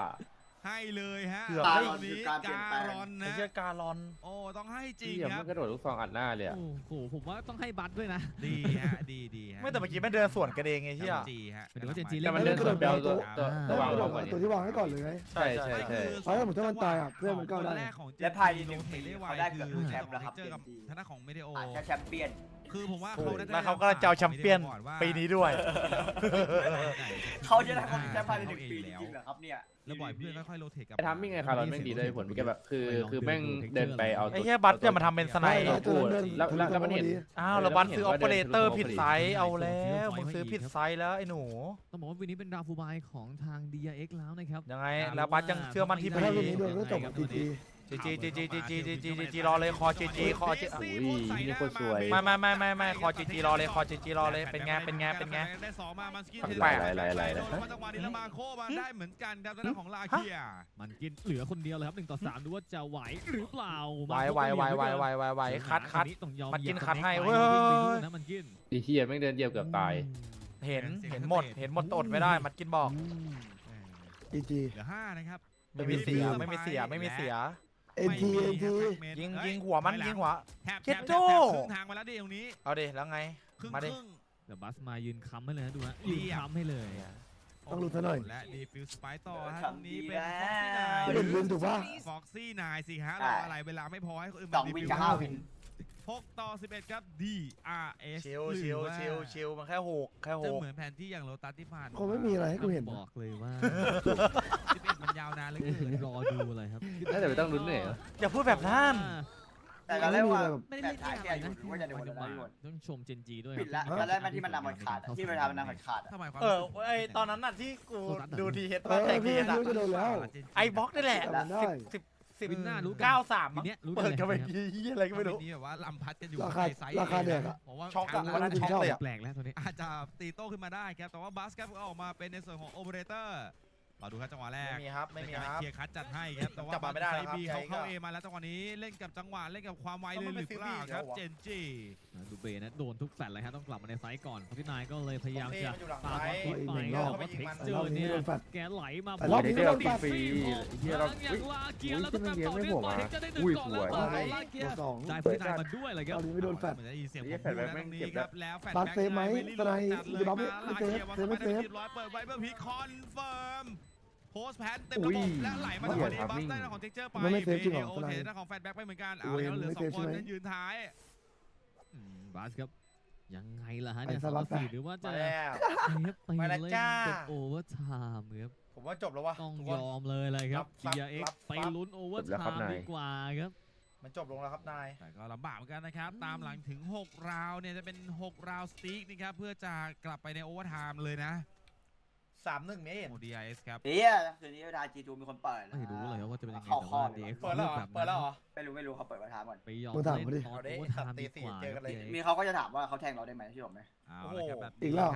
ให้เลยฮะเกือบตให้อนนี้คือการเปลี่ยนแปลงการอนไอ้นะเชี่ยการอน โอ้ต้องให้จริงเหี้ยครัมับนกระโดดลูกซองอัดหน้าเลยอะโอ้โหผมว่าต้องให้บัสด้วยนะ ดีฮะดีดีฮะไม่แต่เมื่อกี้มันเดินสวนกันเองไอ้เชี่ย จีฮะหมายถึงว่าเจนจี แต่มันเล่เดินนสวนไปเอาตัวตัวอ่าตัววางตัวลงก่อนตัวที่วางไว้ก่อนเลยไง ใช่ใช่ใช่ เพราะถ้าผมถ้ามันตายอะเพื่อนมันก้าวได้แรกของและภายในหนึ่งปีได้ไวเขาได้เกือบคือแชมป์แล้วครับเจอกับเจนจีทางด้านของเมเดโออะแค่แชมเปี้ยน คือผมว่าถูเขากได้แล้วเขาก็จะเอาแชมเปี้ยนปีนี้ด้วย เขาจะได้คนแชมป์ภายในหนึ่งปีจริงๆเหรอครับเนี่ยแล้วปล่อยเพื่อนค่อยๆโรเทคกลับไอ้ทำมิ่งไงคาร์ลอนแม่งดีด้วยผลแกแบบคือคือแม่งเดินไปเอาตัวไอ้เหี้ยบัตจะมาทำเป็นสไนไม่ด์ไอ้ตัวนั้นเดินแล้วแล้วแล้วมันเห็นอ้าวแล้วบัตซื้อออปเปอเรเตอร์ผิดไซส์เอาแล้วมึงซื้อผิดไซส์แล้วไอ้หนูต้องบอกว่าวินนี้เป็นดาวฟูบายของทาง DRX แล้วนะครับยังไงแล้วบัตยังเชื่อมั่นที่แต่พีถ้าวันนี้โดนก็จบจี จีจีจีจีจีจีจีจีจีจีรอเลยคอจีจีคอจีโอ้ยนี่โคตรสวยไม่ไม่ไม่ไม่ไม่คอจีจีรอเลยคอจีจีรอเลยเป็นไงเป็นไงเป็นไงได้สองมามันสกินแปลกหลายๆหลายๆโดนมาจังหวะนี้แล้วมาโคมาได้เหมือนกันครับทางด้านของลาเคียมันกินเหลือคนเดียวเลยครับ1ต่อ3ดูว่าจะไหวหรือเปล่าไวไวไวไวไวไวไวคัดคัดต้องยอมมันกินเหยียบคัดให้ไปเว้ยวิ่งไปนู่นนะมันกินไอ้เหี้ยแม่งเดินเหยียบเกือบตาย เห็นเห็นหมดเห็นหมดอดไม่ได้มัดกินบอกจีจีเหลือห้านะครับไม่มีเสียไม่มีเสียไม่มีเสีย เอ็นทีเอ็นทียิงยิงหัวมันยิงหัวแทบเจ็แทดบโจ้แทบครึ่งทางมาแล้วดิตรงนี้เอาดิแล้วไงครึ่งมาดิครึ่งแต่บัสมายืนค้ำให้เลยนะดูนะเรียืนยบค้ำให้เลยต้องรู้ซะหน่อยและดีฟิวสไปต่อฮะตรงนี้เป็นทำดีไม่ได้ลืมถูกปะฟ็อกซี่นายสิฮะใช่รออะไรเวลาไม่พอให้คนอื่นสองวินกับห้าวิน 6 ต่อ 11 ครับ DRS เชียเชียเชียเชียมันแค่หกแค่หจะเหมือนแผนที่อย่างโรตัสที่ผ่านคงไม่มีอะไรให้กูเห็นบอกเลยว่า 11 มันยาวนานเลยรอดูเลยครับน่าจะไปต้องลุ้นเหน่อยเหรอย่าพูดแบบท่านแต่ก็รเล่นว่าไม่ได้แายแกอไรอยู่นว่าจะเดี๋ยวมันจะต้องชมเจนจีด้วยปิดละคบการเล่นมาที่มันนำมันขาดที่มันนำมันขาดทำไมความเออไอตอนนั้นน่ะที่กูดูทีเฮดเาอแต่ทีหเฮดอะล้ว ไอบล็อกนี่แหละจำสิบ สิบหน้ารู้กันเก้าสามทีเนี้ยรู้เปิดกันไปทีเหี้อะไรก็ไม่รู้ นี่แบบว่าลำพัดกันอยู่ราคาในไซส์ราคาแดกอะ ผมว่าช็อกอะวันช็อกเลยอแปลกแล้วตัวนี้อาจจะตีโต้ขึ้นมาได้ครับ แต่ว่าบัสครับก็ออกมาเป็นในส่วนของโอเปอเรเตอร์ มาดูครับจังหวะแรกมีครับไม่มีครับเคลียร์คัทจัดให้ครับแต่ว่าจับไม่ได้ครับีเขาเข้าเอมาแล้วจังหวะนี้เล่นกับจังหวะเล่นกับความไวเลยหรือเปล่าครับเจนจีดูเบนะโดนทุกแฟลเลยฮะต้องกลับมาในไซส์ก่อนพที่นายก็เลยพยายามจะตามบอลไปแล้วก็เทคเจอเนี่ยแกไหลมาบอลนี้โดนฟรีเฮีเราอย่างลาเกียร์แล้วก็กลัต่อเนื่องไปเทคจไหวแล้วอลาเกียร์ได้พี่นายมาด้วยเลยครับเราไม่โดนแฟลเหมือนจะอีเสียงของแม่งเก็บแล้วแล้วแฟลแบ็กไหมตะไนรับไม่เซฟเซฟไม่เซฟอเปิดไว้เพื่อพีคอนเฟิร์ม โพสแพนเต็มระบบและไหลมาที่คนี้บัสได้ของเท็กเจอร์ไปเบเดโอเทได้ของแฟนแบ็กไปเหมือนกันเอาแล้วเหลือสองคนยืนท้ายบัสครับยังไงล่ะฮะเนี่ยสลัสี่หรือว่าจะไปเลยจ้าโอเวอร์ไทม์ครับผมว่าจบแล้ววะต้องยอมเลยเลยครับเียเอ็กไปลุ้นโอเวอร์ไทม์ดีกว่าครับมันจบลงแล้วครับนายแต่ก็ลำบากเหมือนกันนะครับ ตามหลังถึง 6 ราวเนี่ยจะเป็น 6 ราวสติ๊กนะครับเพื่อจะกลับไปในโอเวอร์ไทม์เลยนะ สามหนึ่งเมตร โมดีไอเอสครับเฮียคืนนี้เวลาจีจูมีคนเปิดนะ ไม่รู้เลยว่าจะเป็นยังไงแต่ว่าดีเอ็เปิดแล้วเหรอ เปิดแล้วเหรอ ไม่รู้ไม่รู้เขาเปิดประธานก่อนไปยอมเล่นตอนโคตรตีสี่เจอกันเลย มีเขาก็จะถามว่าเขาแทงเราได้ไหมที่ผมไหมโอ้โหอีกแล้ว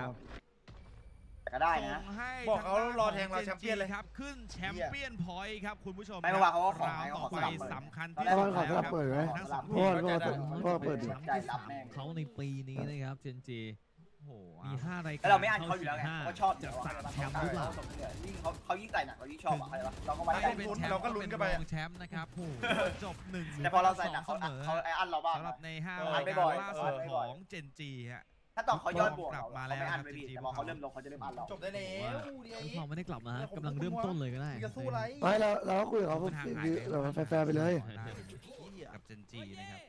ก็ได้นะบอกเขารอแทงเราแชมเปี้ยนเลยครับ ขึ้นแชมเปี้ยนพอยต์ครับคุณผู้ชมไม่ว่าเขาก็ขอให้เขาอสำคัญที่สุดแล้วครับเปิดไหมทั้งสองทีมก็จะเปิดแชมป์ที่สามของเขาในปีนี้นะครับเจนจี มีห้าอะไรแล้เราไม่อ่านเขาอยู่แล้วไงเขาชอบจาแชมป์หรือเปล่ายิ่งเขาเขายิ่งใส่หนักเรายิ่งชอบอะใครวะเราก็มาได้ลุ้นเราก็ลุ้นกันไปแชมป์นะครับโหจบหนึ่งแต่พอเราใส่หนักเขาเขาไออันเราบ้างสำหรับในห้ารายการล่าสุดของเจนจีฮะถ้าตอนเขาย้อนบวกกลับมาแล้วไม่อันไม่ดีมองเขาเริ่มลงเขาจะเริ่มอันเราจบได้แล้วเขาไม่ได้กลับมาฮะกำลังเริ่มต้นเลยก็ได้ไม่เราเราคุยกับเขาแฟร์ไปเลยกับเจนจีนะครับ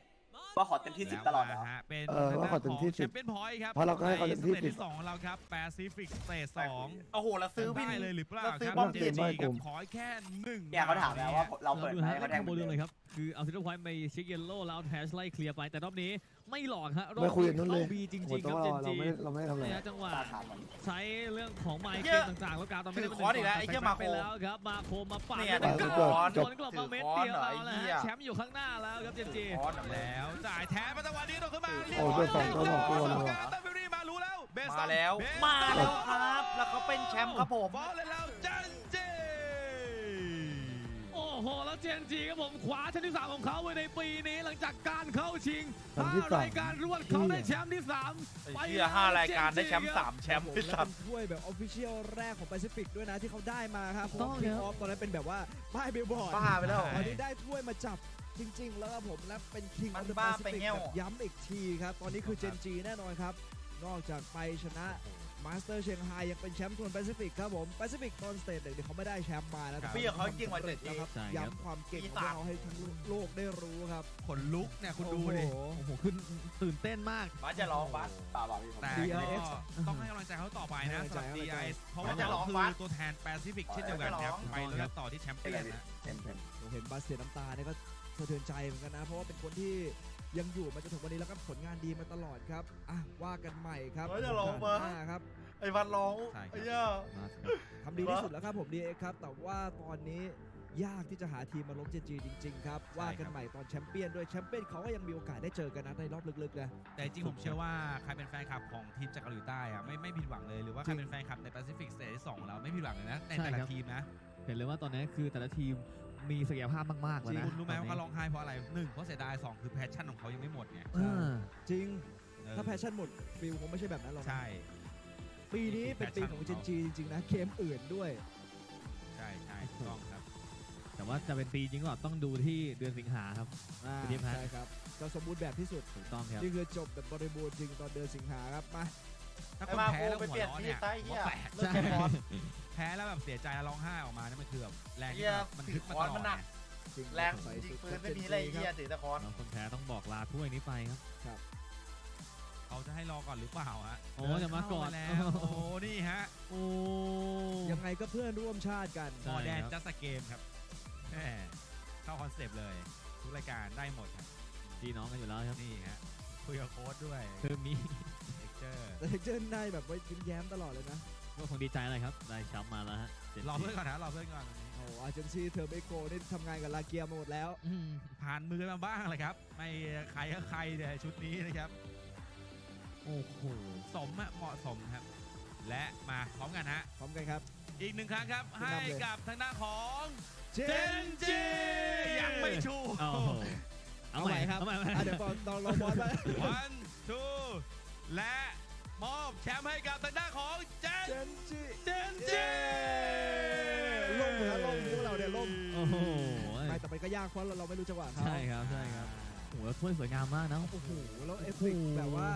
ว่าขอเต็มที่สิบตลอดนหฮะเป็นเอว่าขอเต็มที่สิบเปี้นพอยต์ครับเพราะเราก็ให้เขาเต็มที่สิบในสตที่สองของเราครับแปซิฟิกเตจสองโอ้โหเราซื้อไม่ได้เลยหรือเปล่าคซื้อบ้อมเจนจีกับขอแค่หนึ่งเนี่ยเขาถามแล้วว่าเราเปิดไหมเขาแทงโมเดลเลยครับ คือเอาซิลเวอร์พอยต์ไปเช็คเยลโล่แล้วแทชไล่เคลียร์ไป แต่รอบนี้ ไม่หลอกฮะรอบไม่คุยบนุ่นเลย ต้องมีจริงๆครับเจนจี เราไม่ได้ทำอะไรเลยจังหวะใช้เรื่องของไมค์เกมต่างๆแล้วการตอนนี้ถือค้อนอีกแล้วไอ้เหี้ยมาโคไปแล้วครับมาโคมมาปั่นเนี่ยแล้วถือค้อนจบ กลับมาเม็ดเดียวเอล้วแชมป์อยู่ข้างหน้าแล้วครับจริงจีคอแล้ว จ่ายแท้มาจังหวะนี้ตรงขึ้นมาเรียบร้อยโอ้ยโดนสองโดนสองตัวเลยว่เติมฟิวรี่มารู้แล้วมาแล้ว มาแล้วครับ แล้วเขาเป็นแชมป์ครับผม บอลเลยแล้วจันจ โห แล้วเจนจีครับผมขวาชนที่3ของเขาไว้ในปีนี้หลังจากการเข้าชิงอัท่ารายการรวดเขาได้แชมป์ที่สามไอ้เหี้ยห้ารายการได้แชมป์สามแชมป์ไอ้สัตว์ ถ้วยแบบออฟฟิเชียลแรกของแปซิฟิกด้วยนะที่เขาได้มาครับเพราะว่าออฟตอนนั้นเป็นแบบว่าป้ายเบลบอร์ดบ้าไปแล้ว ตอนนี้ได้ถ้วยมาจับจริง ๆ แล้วครับผมและเป็นคิงอมั of ไปซิฟิกแบบย้ำอีกทีครับ ตอนนี้คือเจนจีแน่นอนครับ นอกจากไปชนะ มาสเตอร์เชียงรายยังเป็นแชมป์ทวนแปซิฟิกครับผมแปซิฟิกตอนสเตจเด็กเขาไม่ได้แชมป์มานะครับพี่เขาจริงว่าเด็ดนะครับย้ำความเก่งของเราให้ทั้งโลกได้รู้ครับขนลุกเนี่ยคุณดูดิโอ้โหขึ้นตื่นเต้นมากบ้าจะร้องบ้าป่าบ่าพี่แต่ต้องให้กำลังใจเขาต่อไปนะจากดีไอเพราะว่าเขาคือตัวแทนแปซิฟิกเช่นเดียวกันครับไปแล้วต่อที่แชมป์เปี้ยนนะเห็นบัสเสียน้ำตาเนี่ยก็สะเทือนใจเหมือนกันนะ เพราะว่าเป็นคนที่ ยังอยู่มาจนถึงวันนี้แล้วก็ผลงานดีมาตลอดครับอะว่ากันใหม่ครับเฮ้ยจะร้องมาครับไอ้วันร้องใช่ครับ ไอ้ย่า มาทำดีที่สุดแล้วครับผมดีเอ็กครับ แต่ว่าตอนนี้ยากที่จะหาทีมมาล้มเจจีจริงๆครับว่ากันใหม่ตอนแชมเปี้ยนด้วยแชมเปี้ยนเขาก็ยังมีโอกาสได้เจอกันนะในรอบลึกๆนะ แต่จริงผมเชื่อว่าใครเป็นแฟนคลับของทีมจากเกาหลีใต้อะไม่ไม่ผิดหวังเลยหรือว่าใครเป็นแฟนคลับในแปซิฟิก stage ที่สองของเราไม่ผิดหวังเลยนะในแต่ละทีมนะ เห็นเลยว่าตอนนี้คือแต่ละทีม มีศักยภาพมากๆเลยนะคุณรู้ไหมว่าเขาร้องไห้เพราะอะไรหนึ่งเพราะเสียดายสองคือ passion ของเขายังไม่หมดไงจริง ถ้าแพชชั่นหมด feel คงไม่ใช่แบบนั้นหรอกใช่ ปีนี้เป็นปีของเจนจีจริงๆนะเกมอื่นด้วย ใช่ใช่ถูกต้องครับ แต่ว่าจะเป็นปีจริงก็ต้องดูที่เดือนสิงหาครับใช่ครับจะสมบูรณ์แบบที่สุดถูกต้องครับนี่คือจบแบบบริบูรณ์จริงตอนเดือนสิงหาครับมา ถ้าคนแพ้แล้วหัวร้อนเนี่ยหัวแตกใช่แพ้แล้วแบบเสียใจร้องไห้ออกมานี่มันคือแบบแรงที่มันทึกมาตลอดเนี่แรงยิงปืนไม่มีอะไรเฮียถือตะคอนคนแพ้ต้องบอกลาถ้วยนี้ไปครับเขาจะให้รอก่อนหรือเปล่าฮะโอ้จะมาก่อนแล้วโอ้นี่ฮะโอ้ยังไงก็เพื่อนร่วมชาติกันพอแดน just game ครับแหมเข้าคอนเซปต์เลยทุกรายการได้หมดครับพี่น้องกันอยู่แล้วครับนี่ฮะคุยกับโค้ชด้วยคือมี เท็กเจอร์แต่เจอได้แบบว่ายิ้มแย้มตลอดเลยนะ ก็คงดีใจเลยครับ ได้แชมป์มาแล้วฮะรอเพื่อนก่อนนะรอเพื่อนก่อนวันนี้โอ้อาร์เจนซีเทอร์เบโกนี่ทำงานกับลาเกียมาหมดแล้ว อืมผ่านมือมาบ้างเลยครับ ไม่ใครก็ใครเนี่ยชุดนี้นะครับ โอ้โหสมอะเหมาะสมครับ และมาพร้อมกันฮะ พร้อมกันครับ อีกหนึ่งครั้งครับ ขึ้นให้นำเลย กับทางด้านของเจเจนจียังไม่ชูโอ้โหเอาใหม่ครับเอาใหม่ อะเดี๋ยวบอลลองลองบอลไปวันทู และมอบแชมป์ให้กับทางด้านของเจนเจนจีเจนจีล่มเหรอล่มพวกเราเนี่ยล่มโอ้โหไม่แต่มันก็ยากเพราะเราเราไม่รู้จังหวะเขาใช่ครับใช่ครับโอ้โหแล้วถ้วยสวยงามมากนะโอ้โหแล้วเอฟเฟกต์โอ้โหแบบว่า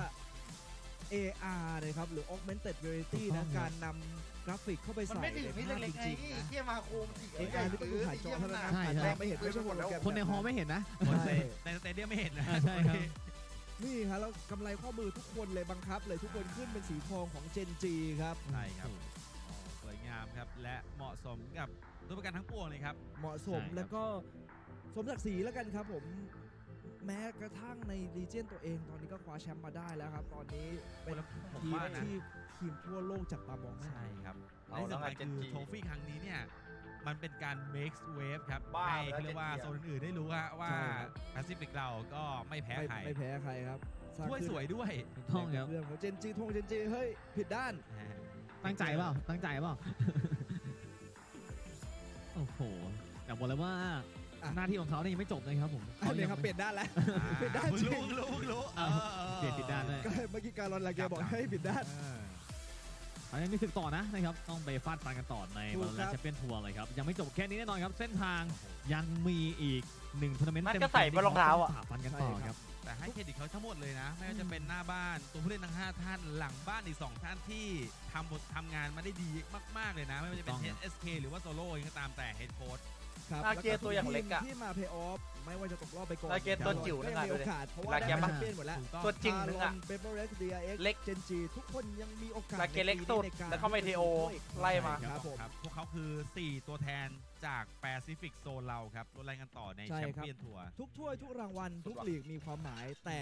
AR เลยครับหรือ Augmented Reality ถูกต้นะองครับการนำกราฟิกเข้าไปมันใส่ไม่ถึงในนี่ภาพเล็กๆไงจริงๆนะเที่ยมาโคมสี AR นี่ก็ดูผ่านจอเท่านั้นนะใช่อาจใช่จะไม่เห็นไม่ใช่โปรแกรมคนใน hall ไม่เห็นนะคนในใช่ในสเตเดียมไม่เห็นนะอ่าใช่ครับ นี่ครับแล้วกำไรข้อมือทุกคนเลยบังคับ เลยทุกคนขึ้นเป็นสีทองของ Gen G ครับ ใช่ครับอ๋อสวยงามครับ และเหมาะสมกับตัวประกันทั้งปวงเลยครับ เหมาะสมใช่ครับ แล้วก็สมศักดิ์ศรีแล้วกันครับผมแม้กระทั่งในรีเจนตัวเองตอนนี้ก็คว้าแชมป์มาได้แล้วครับ ตอนนี้เป็นผมทีมว่านะ ที่ทีมทั่วโลกจับตามองให้ใช่ครับเอาและที่แล้วสำไงคัญเจนคือจีโทฟี่ครั้งนี้เนี่ย มันเป็นการ make wave ครับบ้าให้แล้วเขาเรียกว่า Gen G โซนอื่นๆได้รู้ฮะว่าใช่ครับแปซิฟิกเราก็ไม่แพ้ไม่ใครไม่แพ้ใครครับสร้างถ้วยขึ้นสวยด้วยถูกต้องครับ เรื่องของเจนจีทงเจนจีเฮ้ยผิดด้านตั้งใจเปล่า ตั้งใจเปล่า โอ้โหอยากบอกเลยว่าอะ หน้าที่ของเขาเนี่ยยังไม่จบเลยครับผมอันนี้ครับเปลี่ยนด้านแล้วเปลี่ยนด้านเพิ่งจริรู้งเพิ่งรู้เพิ่งรู้เอาออเปลี่ยนผิดด้านด้วย ก็เมื่อกี้การลอนลาเกียบอกให้ผิดด้าน เออ เขายังมีศึกต่อนะนะครับต้องไปฟาดฟันกันต่อในถูวกอลคเลรับนแชมเปี้ยนทัวร์เลยครับยังไม่จบแค่นี้แน่นอนครับ เส้นทางยังมีอีกหนึ่งทัวร์นาเมนต์มันเต็มก็ใส่ๆบนรองเท้าอะที่ขต้ฝ่ฟันกันต่อครับ แต่ให้เครดิตเขาทั้งหมดเลยนะ ไม่ว่าจะเป็นหน้าบ้านตัวผู้เล่นทั้ง 5 ท่าน หลังบ้านอีก 2 ท่านที่ทำบททำงานมาได้ดีมาก ๆ เลยนะ ไม่ว่าจะเป็น ถูกต้อง HSK หรือว่าโซโล่เองก็ตามแต่เฮดโค้ดครับลาเกียตัวอย่างเล็กอะ ที่มาเพย์ออฟ ไม่ว่าจะตกรอบไปก่อนลาเกียตัวจิ๋วก็นะยังครัมีบโอกาสเพราะว่าลาเกีได้ยแชปะมเปี้ยนหมดแล้วถูกต้องตัวจริงนึงอะเปเปอร์เร็กซ์ดีเอ็กเล็กเจนจีทุกคนยังมีโอกาสลาเกียเล็กสุดในารแล้วก็ไม่เทโอไล่มาครับผมครับพวกเขาคือ 4 ตัวแทนจากแปซิฟิกโซนเราครับรถไล่กันต่อในใช่แชมครับเปี้ยนทัวร์ทุกถ้วยทุกรางวัลทุกลีกมีความหมายแต่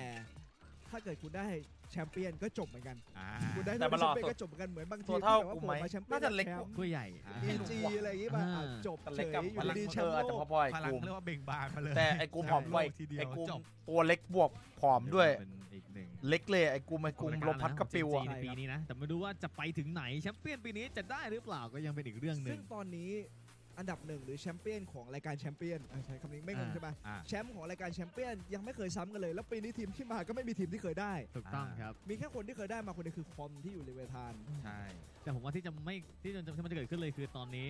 ถ้าเกิดคุณได้แชมเปี้ยนก็จบเหมือนกัน อ่า คุณได้แต่ถ้วยมันแชรมอเปี้ยนก็จบเหมือนกันเหมือนบางทีตัวเท่าที่แบบกูว่าไหมผมมาแชมเปี้ยน่านจะเล็กแชกมว่าป์ถ้วยใหญ่อ่าเอ็นจีอะไรอย่างงี้ป่ะอ่าอะจบกันเฉเล็กยกับอยู่พลังดีๆแชเอมอป์อาจโลจะกพอๆไอ้พลังกูมเรียกว่าเบ่งบานมาเลยแต่ไอ้กูมผอมกว่าทีเดียวไอ้กูมจบตัวเล็กบวกผอมด้วย เป็นอีกหนึ่งเล็กเลยไอ้กูมไอ้กูมลมพัดกระปิวอะในปีนี้นะ แต่ไม่รู้ว่าจะไปถึงไหนแชมเปี้ยนปีนี้จะได้หรือเปล่าก็ยังเป็นอีกเรื่องหนึ่ซึ่งงตอนนี้ อันดับหนึ่งหรือแชมเปี้ยนของรายการแชมเปี้ยนอะใช้คำนี้ไม่งงอ่าใช่ไหมอ่า แชมป์ของรายการแชมเปี้ยนยังไม่เคยซ้ำกันเลย แล้วปีนี้ทีมที่มาก็ไม่มีทีมที่เคยได้ ถูกต้องครับ มีแค่คนที่เคยได้มาคนเดียวคือคอมที่อยู่ Leviatán ใช่ แต่ผมว่าที่จะไม่ที่จะที่มันจะเกิดขึ้นเลยคือตอนนี้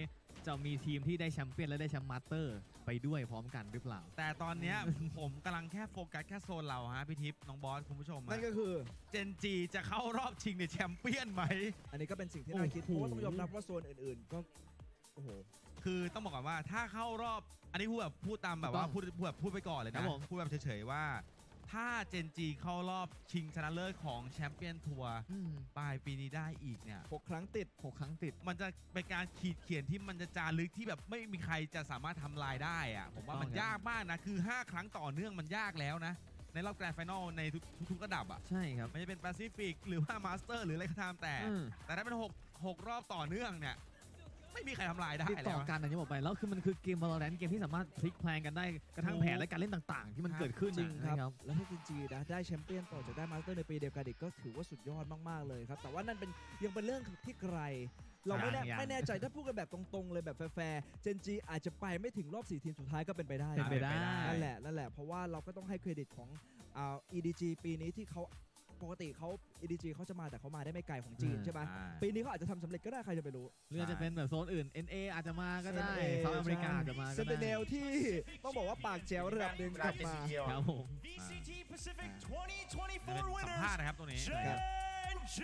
จะมีทีมที่ได้แชมเปี้ยนและได้แชมป์มาสเตอร์ ไปด้วยพร้อมกันหรือเปล่า แต่ตอนเนี้ย ผมกำลังแค่โฟกัสแค่โซนเราฮะพี่ทิพย์น้องบอสคุณผู้ชมนั่อะนก็คือ Gen.G จะเข้ารอบชิงในแชมเปี้ยนไหม อันนี้ก็เป็นสิ่งที่น่าคิดเพโอ้ราะโหว่าต้องยอมรับว่าโซนอื่นๆ ก็โอ้โห คือต้องบอกก่อนว่าถ้าเข้ารอบอันนี้พูดแบบพูดตามแบบว่าถูกต้องพูดพูดแบบพูดไปก่อนเลยครันะบผมพูดแบบเฉยๆว่าถ้า Gen.G เข้ารอบชิงชนะเลิศของแชมเปี้ยนทัวร์อืมปลายปีนี้ได้อีกเนี่ยหกครั้งติดหกครั้งติด มันจะเป็นการขีดเขียนที่มันจะจารึกที่แบบไม่มีใครจะสามารถทำลายได้อะผมว่ามันถูกต้องครับยากมากนะ คือ 5 ครั้งต่อเนื่องมันยากแล้วนะ ในรอบ Grand Final ในทุกทุกๆระดับอะใช่ครับ ไม่ว่าจะเป็นแปซิฟิกหรือว่ามาสเตอร์หรืออะไรก็ตามแต่อืมแต่ถ้าเป็นหกหกรอบต่อเนื่องเนี่ย ไม่มีใครทำลายได้ติดแล้ต่อวกันอย่างที่บอกไปแล้วคือมันคือเกม Valorant เกมที่สามารถพลิกแพลงกันได้กระทั่งแผนและการเล่นต่าง ๆ ที่มันเกิดขึ้นจริงนะครับครับแล้วถ้าจริงๆนะได้แชมเปี้ยนต่อจากได้มาสเตอร์ในปีเดียวกันอีกก็ถือว่าสุดยอดมากๆเลยครับแต่ว่านั่นเป็นยังเป็นเรื่องที่ไกลเราไม่แน่ยังไม่แน่ใจถ้าพูดกันแบบตรงๆเลยแบบแฟร์ๆ Gen.G อาจจะไปไม่ถึงรอบสี่ทีมสุดท้ายก็เป็นไปได้เป็นไปได้นั่นแหละนั่นแหละเพราะว่าเราก็ต้องให้เครดิตของอ่า EDG ปีนี้ที่เขา ปกติเขา EDG เขาจะมาแต่เขามาได้ไม่ไกลของจีนใช่ไหมอ่า ปีนี้เขาอาจจะทำสำเร็จก็ได้ใครจะไปรู้หรืออาจจะเป็นแบบโซนอื่น NA อาจจะมาก็ได้ NA เซาท์อเมริกาอาจจะมาเซก็นเตได้เนลที่ต้องบอกว่าปากแจ๋วระดับหนึ่งกลับมา ครับผม VCT Pacific จะเป็น2024 สัมภาษ winners ณ์นะครับตัวนี้ Gen G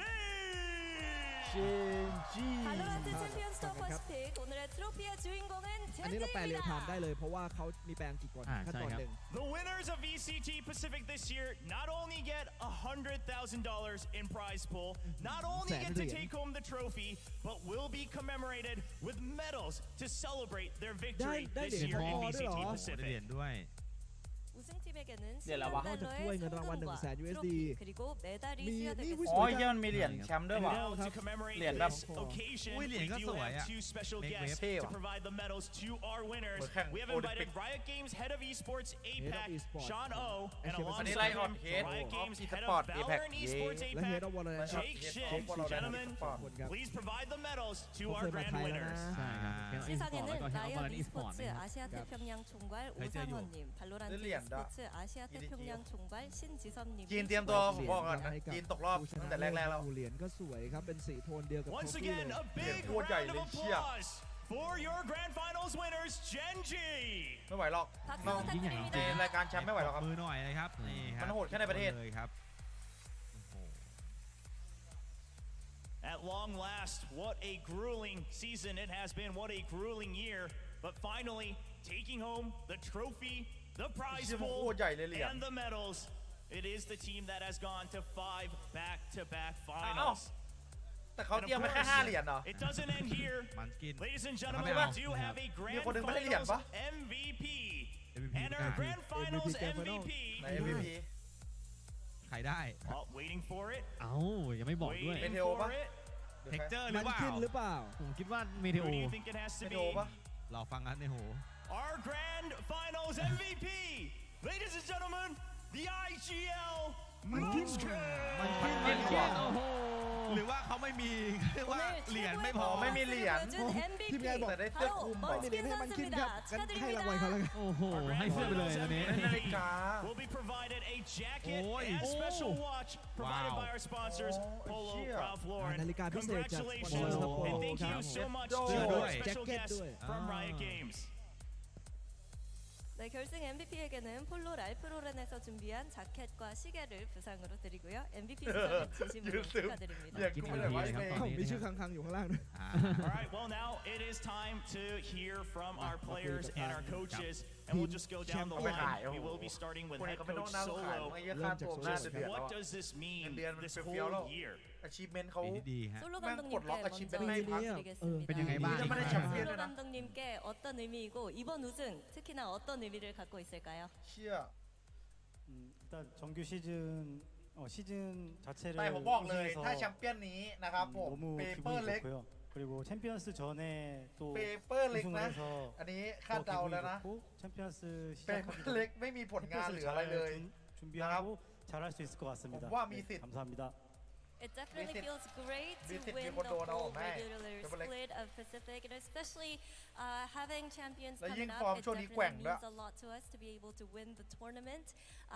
The winners of ECT Pacific this year not only get $100,000 in prize pool, not hmm. only get to take home the trophy, but will be commemorated with medals to celebrate their victory this year in VCT Pacific. เหรอ โอ้โหได้เหรีย Pacific. ญด้วย 우승팀에게는 네, 라바. นอกจากถ้วย 10달러의 เงินรางวัล 1 0 0 0 0 0 상금과 USD 트로피 그리고 메달이 มีนี่วิ 수여되겠습니다. อ๋อเหี้ยมันมีเหรียญแชมป์ด้วย And ว่ะ now to เหรี commemorate ยญแบบ this occasion, Ui, we เหรียญก็ do สวย have อะ two special Make guests wave. to provide the medals to our winners. เหมือนแข่ง We have โอลิมปิก invited Riot Games head of esports APAC, esports Sean O, and อันนี้ alongside ไล่ออน him, เฮด Riot ออฟ Games อีส head ปอร์ต of เอแพ็ก Valorant เย้ Esports และ Head APAC, of Valorant Jake Head Shin. of Valorant Gentlemen, Esports คนครับ please provide the medals to เขา our เคยมา grand ไทยแล้ว winners. นะ ใช่ครับเคนอีสปอร์ตแล้ว 시상에는 ก็เคนออฟบอล 라이언 อีสปอร์ต e스포츠 นะครับ 아시아 태평양 총괄 해제요. 오상원님, 발로란트 늘리안다. e스포츠 아시아 태평양 총괄 신지섭님. จีนเตรียมตัวผมบอกก่อนนะจีนตกรอบตั้งแต่แรกๆแล้ว เหรียญก็สวยครับ เป็นสีโทนเดียวกับ Once โทฟี่เล again, ย a big Ủa, chạy round of lên chia. applause for your grand finals winners, Gen G. ไม่ไหวหรอก 박수 น้อง ยิ่งใหญ่จ ใน ริง รายการแชมป์ไม่ไหวหรอกครับ มือหน่อยนะครับนี่ครับ มันโหดแค่ในประเทศ เลยครับโอ้โห At long last, what a grueling season it has been. What a grueling year. But finally, taking home the trophy, the prize เชี่ยมันโค pool, ตรใหญ่เลยเหรียญ and the medals. It is the team that has gone to five back-to-back Ow. finals. แต่เขาเตรียมมาแค่ห้าเหรียญเหรอ It doesn't end here. มันกิน Ladies and How gentlemen, about- we do have a grand คนหนึ่งไม่ได้เหรียญ finals ปะ MVP. MVP And ไม่ our ได้ grand finals grand final. MVP. ใน MVP ใครได้ Oh, waiting for it. เอ้ายังไม่บอกด้วย Waiting Meteo for ba? it. เทคเจอร์หรืมัอนเปล่าขึ้นหรือเปล่าผมคิดว่าเมเทโอ Who do you think it has to ไม่ be? โดปะเราฟังกันในหู our grand finals MVP, ladies and gentlemen, the IGL Monster มันขึ้นไม่หรอหรือว่าเขาไม่มีเรียกว่าเหรียญไม่พอไม่มีเหรียญทีมงานบอกได้เสื้อคลุมบอกมีเหรียญให้มันขึ้นครับกันให้รางวัลเขาแล้วกันโอ้โหให้เสื้อไปเลยอันนี้นาฬิกาโอ้ยว้าวนาฬิกาพิเศษจาก Polo Ralph Lauren ครับเสื้อด้วยแจ็คเก็ตด้วย from Riot Games 네, 결승 MVP에게는 폴로 랄프로렌에서 준비한 자켓과 시계를 부상으로 드리고요. MVP 수상은 진심으로 유승. 축하드립니다. 야, กิน กู เอ็ ไม่ ม ได้ พี ไว้ เลยครับตอนนี้ เลยมี นะ ชื่อ ครับ ค้างๆอยู่ข้างล่างด้วย อ่า All right, well, now it is time to hear from our players and our coaches, and we'll just go down the Team line. champ. We will be starting with คน head เขาไม่ต้อง coach น่าสงสาร Solo. ไอ้เหี้ยค่าตัวน่าจะเดือดแล้ว What อะ does this mean Indian this Fulfill whole year? achievement เขา ปีที่ดีฮะ 솔로 막 감독님께 꼴럭 같이 먼저 맨날 말씀드리겠습니다. เป็นยังไงบ้าง จะไม่ได้แชมป์เปี้ยน 솔로 ด้วยนะ 감독님께 어떤 의미이고 이번 우승 특히나 어떤 의미를 갖고 있을까요? เชี่ย 음, 일단 정규 시즌 어, 시즌 자체를 แต่ผมบอกเลย 우승해서 ถ้าแชมเปี้ยนนี้นะครับ 음, ผม 너무 เปเปอร์ 기분이 เล็ก 좋고요. 그리고 챔피언스 전에 또 เปเปอร์เล็ก 우승을 นะ 해서 อันนี้ 더 คาดเดา 기분이 แล้วนะ 좋고 챔피언스 เปเปอ 시작하기 ร์เล็ก 전에 ไม่มีผลงานเหลื 챔피언스 ออะไรเลย 잘 준- 준비하고 잘할 수 있을 것 같습니다. 와, 네, 미sit. 감사합니다. It definitely Visit- feels great to visit winมีคน the โดนเอา whole แม่ regular Triple X split of Pacific, and especially uh, having champions แล้วยิ่ง coming ฟอร์ up, ม it ช่วงนี้แก definitely ว่งด้วย means a lot to us to be able to win the tournament.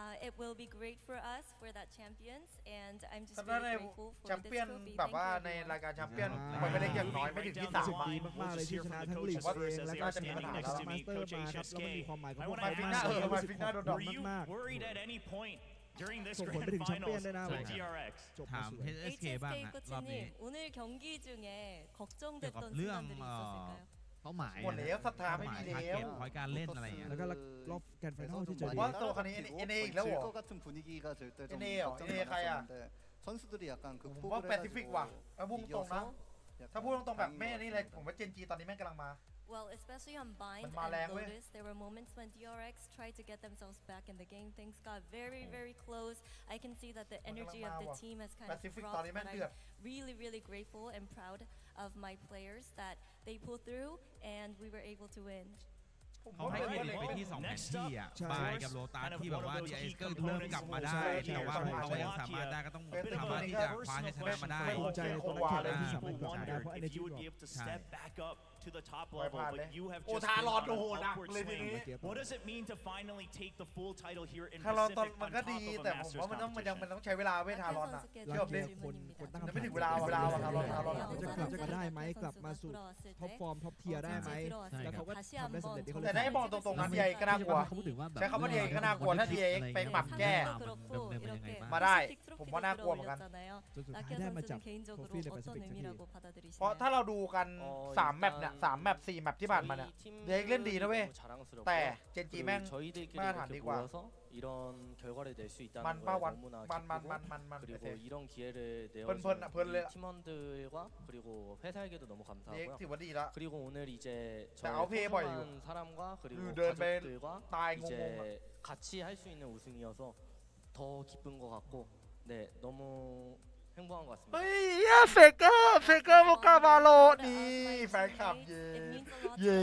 Uh, it will be great for us for that champions, and I'm just ฉะนั้นใน really grateful แช for ม this เปี้ยน trophy. แบบ Thank ว่า you, ใน everyone. รายการแชมเปี้ยน อ่า มันไม่ได้อย่างน้อยไม่ถึงที่สาม รู้สึก อะ ดีมากๆเลยที่ชนะทั้งลีกเองแล้วก็ชนะทั้งมาสเตอร์มาครับแล้วมันมีความหมายกับพวก มา เขา ฟิก มาก หน้าเออ รู้ มา สึก ฟิก ข หน้า อบ โดนด คุ อก ณ Were you มาก worried at any point during this ส่งผล grand ไปถึงแชมเปี้ยน finals ด้วยนะ with ใช่ครับ DRX? ๆจบ ถา มาสวย ม HSK บ้าง HSK ฮะรอบนี้ 코치님 오늘 경기 중에 걱정됐던 그 รื่อง 순간들이 어, 있었을까요? เป้าหมาย หมดแล้วศรัทธาไม่มี ทาร์ แล้ เก็ ว ตพอยการเล่นอะไรอย่างเงี้ย แล้วก็รอบแกรนด์ไฟนอลที่เจอ 와, ดี 와, 또 가니 NA 일แล้วเหรอ 것 같은 분위기가 될 때 좀 NA 요. 걱정이 NA 가야. 많았었는데 선수들이 약간 ผมว่า 극복을 แปซิฟิก 해가지고 ว่ะเอาพูดตรงๆนะ 이겨서 ถ้าพูดตรงๆแบบ 약간 แม่ 다행인 นี่ 것 เลย 같습니다. ผมว่าเจนจีตอนนี้แม่งกำลังมา Well, especially on Bind Mình mà làng and quá. Lotus, there were moments when DRX tried to get themselves back in the game. Things got very, very close. I can see that the Mình energy kailangan of the mawa. team has kind Pacific of tao đi dropped, but men I'm tuyệt. really, really grateful and proud of my players that they pulled through and we were able to win. ผม เขา ว่า ให้เคร เป็น ดิต เล็ก ไปที่สองแผน Next ที่ up, อ่ะ ใช่ บายกับโลตัสที่แบบว่า DIS ก็เริ่มกลับมาได้ แต่ว่าพวกเขาก็ยังสามารถได้ก็ต้องสามารถที่จะคว้าชัยชนะมาได้ ภูมิใจในตัวนักแข่งเลยที่สามารถ People กลับมาได้ wondered เพราะ if energy you would ดรอ be ป able toใช่ step back up to the top level, but you have just been on an upward swing. What does it mean to finally take the full title here in Pacific on top of a Masters competition? เชื่อมดิคนคนตั้งไม่ถึงเวลาเวลาทารอนทารอนจะกลับมาได้ไหมกลับมาสู่ท็อปฟอร์มท็อปเทียร์ได้ไหมแล้วเขาก็ทำได้สำเร็จที่เขาแต่ได้บอกตรงๆนะเทียก็น่ากลัวใช้คำว่าเทียก็น่ากลัวถ้าเทียไปปรับแก้มาได้ผมว่าน่ากลัวเหมือนกันจนสุดท้ายได้มาจับโทฟี่ในแปซิฟิกเพราะถ้าเราดูกัน3แมปเนี่ยสามแมปสี่แมปที่ผ่านมาเนี่ย เด็กเล่นดีนะเว้ย แต่เจนจีแม่ง มาตรฐานดีกว่า 이런 결과를 낼 수 있다는 만, 거에 빠, 만, 너무나 만, 만, 기쁘고 만, 만, 만, 그리고 네. 이런 기회를 번, 번, 내어준 번, 우리 번. 팀원들과 그리고 회사에게도 너무 เด็ก 감사하고요. ถือว่าดีละ 그리고 오늘 이제 자, 아웃페이 저의 봐요, 소중한 사람과 그리고 그 네, 맨 가족들과 나이 공공 이제 같이 할 수 있는 우승이어서 더 기쁜 것 같고 네 너무 행복한 것 같습니다. เฮ้ยเหี้ยเฟกเกอร์เฟกเกอร์โมกาบาโลนี่แฟนคลับเย่ เย่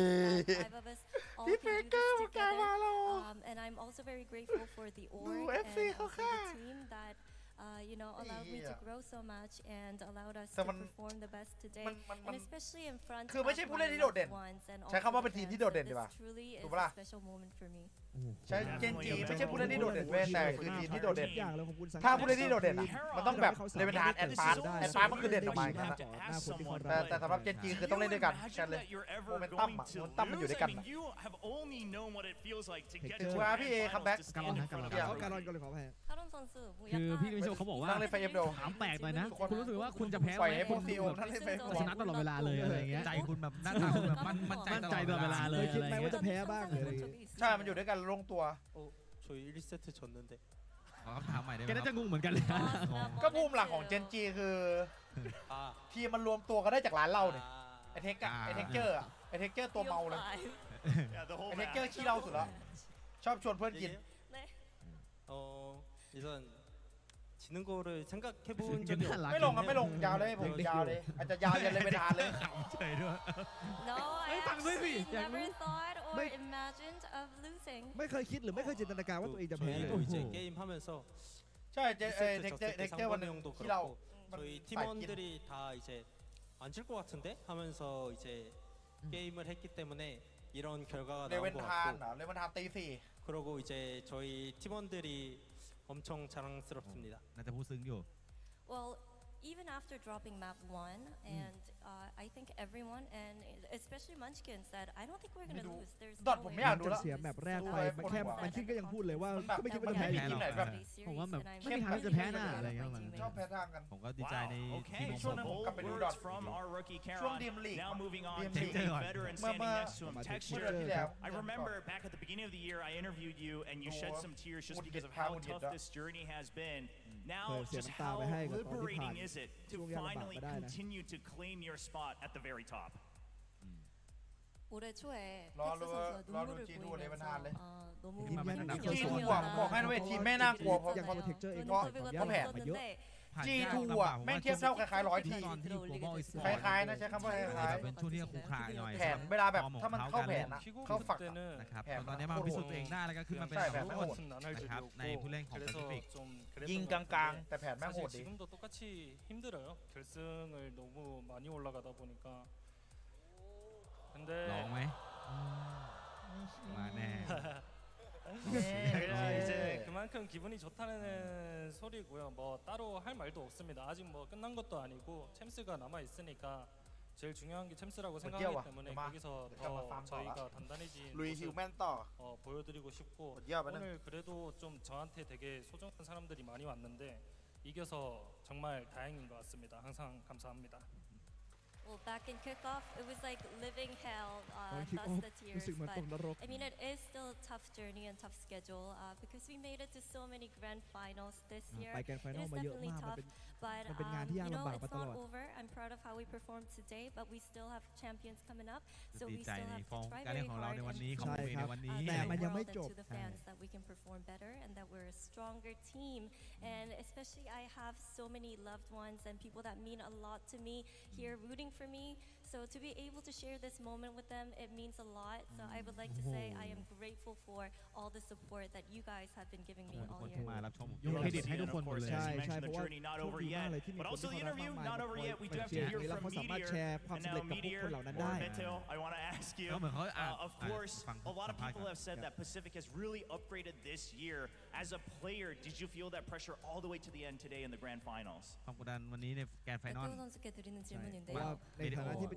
พี่เฟกเกอร์โมกาบาโล Um, and I'm also very grateful for the org and FC uh, เขา for ค่ะ the team that uh, you know, allowed me to grow so much and allowed us to perform the best today. And especially in front of the ones and all the fans. This truly is a special moment for me. ใช่เจนจีไม่ใช่ผู้เล่นที่โดดเด่นเว้ยแต่คือทีมที่โดดเด่นถ้าผู้เล่นที่โดดเด่นอะมันต้องแบบเลเวนทานแอนฟาร์ตแอนฟาร์ตมันคือเด่นออกมาแต่แต่สำหรับเจนจีคือต้องเล่นด้วยกันกันเลยโมเมนตัมอะโมเมนตัมมันอยู่ด้วยกันคือว่าพี่เอคัมแบ็กการอนการอนก็เลยขอแพ้คือพี่ไม่เชลเขาบอกว่า นั่งเล่นไฟเอฟเดียว ถามแปลกหน่อยนะ ทุกคน คุณรู้สึกว่าคุณจะแพ้ ปล่อย ไหม ให้พวก คุณ ซีโอ แบบ นั่งเล่นไฟเอฟ ชนะตลอดเวลาเลยอะไรอย่างเงี้ย ใจคุณแบบหน้าตาคุณแบบมั่นมั่นใจ มั่นใจตลอดเวลาเลย เคยคิดไหมว่าจะแพ้บ้างหรืออะไรอย่างงี้ ใช่ มันอยู่ด้วยกันลงตัว 어, 저희 1세트 졌는데 ขอคำถามใหม่ได้ไหม แก ค น่า รับ จะงงเหมือนกันเลยนะ ก็ภูมิหลังของเจนจีคือ 아, ทีมมันรวมตัวกันได้จากร้านเหล้าเนี่ย 아, ไอเทคอะไอเทคเจอร์อะไอเทคเจอร์ตัวเมาเลย Yeah, the whole ไอเทค match. เจอร์ขี้เหล้าสุดละชอบชวนเพื่อนกิน 얘기해요? 네. 어, 일단 지는 거를 생각해 본 กัน 적이 น่ารัก ไม่ลงอะไม่ลงยาวเลยผมยาวเลย อาจจะยาวยันเลยไปทานเลย เฉยด้วย No, I เฮ้ยฟังด้วยสิ actually อยากรู้ never thought or ไม่ imagined of losing. ไม่เคยคิดหรือไม่เคยจินตนาการว่าตัวเองจะแพ้เลย 저희도 이제 게임 하면서 ใช่เจเอเทคเจอร์เทคเจอร์วันหนึ่ง 형도 ที่เรา 그렇고 มัน 저희 ใส่กิน 팀원들이 다 이제 안 질 것 같은데 하면서 이제 게임을 했기 때문에 이런 결과가 เลเว 나온 น 것 ทาน 같고 เหรอเลเวนทานตีสี่ 그리고 이제 저희 팀원들이 엄청 자랑스럽습니다. น่าจะพูดซึ้งอยู่ Well, even after dropping map one, and uh, I think everyone, and especially Munchkin, said, I don't think we're ไม่ gonna ดู lose. There's ดอท no ผม way ไม่อยาก we're ดู จะ แล้ว เสียแมปแรกไปมันแค่มันคิดก็ยังพูดเลยว่า มันแบบ ก็ไม่คิดว่าจะแพ้ ไม่ อี มี ก ทีมไหนแบบ ผมว่าแบบ And I'm ไม่มีทางที่จะแพ้หน้าอะไรอย่างเงี้ยมัน ชอบแพ้ทางกัน ผมก็ดีใจใน Wow, ทีม okay, ของ some ผม bold กลับไปดู words ดอท from our rookie ช่วง Caron. ดีมลีก Now moving on Team to League. the Team veteran League. standing Mama- next to him, Mama- เมื่อ Texture. เดือนที่แล้ว I remember back at the beginning of the year, I interviewed you and you shed Door. some tears just Would because get of how pound hit tough up. this journey has been. เค Now, ยเสีย just น้ำตา how ไปให้กับตอนที่ผ่าน liberating is it to ช่วงยากลำบาก finally มาได้นะ continue to claim your spot at the very top? 올해 초에 러- 텍스 러- 선수가 러- 눈물을 루지도 보이면서 레벤할래? 아, 너무 팀 힘든 맨날 지 지 투 아,บอกให้นะเว้ยทีมไม่น่ากลัวเพราะ อย่าง เพราะ โปรเทคเจอร์เอง เพราะ ก็ เพราะแผน มาเยอะ ผ่าน G2 ยากลำบาก อ่ะแม่งเทียบเท่าคล้ายๆร้อยที ตอนที่ Global ค Esports ล้ายๆนะใช้คำว่าคล้าย เป็นช่วงที่คุกคาหน่อย ๆแผนเวลาแบบถ้ามันเข้าแผนอะเข้าฝักอะ 때는 นะครับ แผน ตอนนี้มาพิสูจน์ตัวเองได้แล้วก็ขึ้นมาเป็น ใช่ อัน แผ ดั น บ ไม่ ต้ โห น ด นะครับในผู้เล่นของ 그래서 Pacific 좀 ยิง 그랬던 กลาง 것 ๆ แต่แผนแม่งโห 사실 ดดี 지금도 똑같이 힘들어요. 결승을 너무 많이 올라가다 보니까. ลอง 근데 ไหมมาแน่ 네, 그냥 아, 이제 그만큼 기분이 좋다는 소리고요. 뭐 따로 할 말도 없습니다. 아직 뭐 끝난 것도 아니고 챔스가 남아 있으니까 제일 중요한 게 챔스라고 생각하기 때문에 거기서 더 저희가 단단해진 모습 어, 보여드리고 싶고 오늘 그래도 좀 저한테 되게 소중한 사람들이 많이 왔는데 이겨서 정말 다행인 것 같습니다. 항상 감사합니다. well, back in kickoff, it was like living hell, uh, thus the tears. But, I mean, it is still a tough journey and tough schedule uh, because we made it to so many grand finals this year. It is definitely tough. but มันเป็นงาน um, ที่ you ยาก know ลำบาก it's มาตล not อด over. I'm proud of how we performed today, but we still have champions coming up, so ดี we ใจ still ใน have ฟอ to ร์ม try การเล่ very นของเรา hard ในวัน and นี้ของ ใช่ ผมเอง ครั ใน บ วันนี้ uh, แต่ to มัน the ยังไม่ world จ and บ to the fans that we can perform better and that we're a stronger team. And especially, I have so many loved ones and people that mean a lot to me here rooting for me. So to be able to share this moment with them, it means a lot. So I would like to say I am grateful for all the support that you guys have been giving me ทุก all คนที่ year. มารับชม ยกเครดิตให้ทุกคนหมดเลย ใช่ As you ใช่ mentioned, เพ the ราะว่า journey not โชค over ดีมาก yet. เลยที่มี But คน also ที่ the เขารัก interview มากมาย not มา over คอย yet. We มา do have เชี to ยร์ hear นี้แล้ว from เขาสามารถแช Meteor. ร์ความ And สำเร็จ now กับพวก Meteor คนเหล่านั้น or ได้ Meteor, I want to ask you. ก็เหมือนเขาอ่าน Uh, of อ่าน course, ฟัง a lot of สัมภาษณ์ people ก่อน have said that Pacific has really upgraded this year. As a player, did you feel that pressure all the way to the end today in the grand finals? ความกดดันวันนี้ในแกรนด์ไฟนอล 대표 선수께 드리는 เพราะว่า 질문인데요. ในฐานะที่เป็น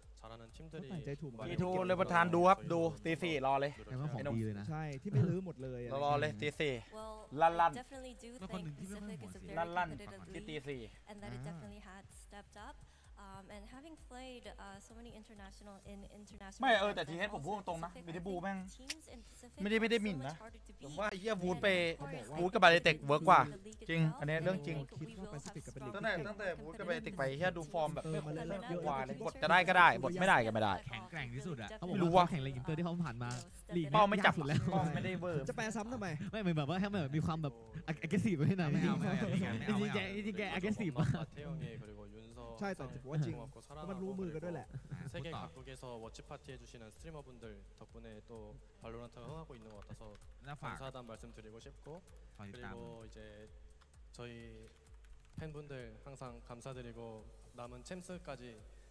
ใจถูกทีทูเลเวอร์ทานดูครับดูตีสี่รอเลย แต่ว่าของดีเลยนะ ใช่ที่ไม่ลื้อหมดเลยะรอรอเลยตีสี่ Well, Lan lan. I definitely do แล้วคน think หนึ่งที่ไม่ค่อย Pacific หัว is a เสีย very ลั่นลั่น competitive ที่ตี league สี่ and that it Ah. definitely had stepped up. ไม่เออแต่ทีเอสผมพูดตรงนะมิได้บูแม่ง ไม่ได้ไม่ได้มินนะ ผมว่าไอเฮียวูดไปวูดกับบาเลเต็กเวิร์กกว่า จริง อันนี้เรื่องจริงตั้งแต่ตั้งแต่บูดกับบาไปติกไปเฮียดูฟอร์มแบบไม่เล่นเยอะกว่าเลยบทจะได้ก็ได้บทไม่ได้ก็ไม่ได้ แข็งแกร่งที่สุดอะไม่รู้ว่า เขาแข่งเลกินเตอร์ที่เขาผ่านมาลีกเป้าไม่จับยกสุแล้วป้าไม่ได้เวิร์กจะแปลซ้ำทำไม ไม่เหมือนแบบว่าให้มันแบบมีความแบบ aggressive ไว้ให้หน่อยไม่เอาไม่เอาไม่เอาไม่เอาจริงๆแกจริงๆแก aggressive มาก ใช่แต่ 항상 ถือว่าจริง 고맙고 เพราะมันรู้ 사랑하고 มือกันด้วยแห 그리고 ละ 세계 또. 각국에서 워치 파티 해주시는 스트리머분들 덕분에 또 발로란트가 흥하고 있는 것 같아서 น่าฝาก 감사하다는 말씀드리고 싶고 ฝากติดตาม 그리고 이제 저희 팬분들 항상 감사드리고 남은 챔스까지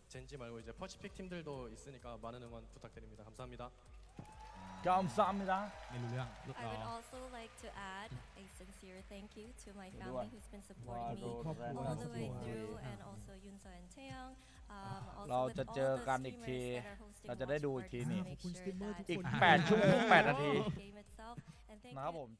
젠지 말고 이제 퍼시픽 팀들도 있으니까 많은 응원 부탁드립니다. 감사합니다. ยอมซ้ำนะไม่รู้เรื่อง I would also like to add a sincere thank you to my family who's been supporting me ครอบครัว all the way ครอบครัว through and also Yunsa and Taeyang. Um, also เรา with จะ all เจอ the กันอีกที streamers that are hosting เราจะได้ watch ดูอีกที parties นี่ to make ขอบคุณ sure สตรีมเมอร์ that ทุกคนอีก 8 ชั่วโมง8นาที the game itself. And thank นะครับ you ผม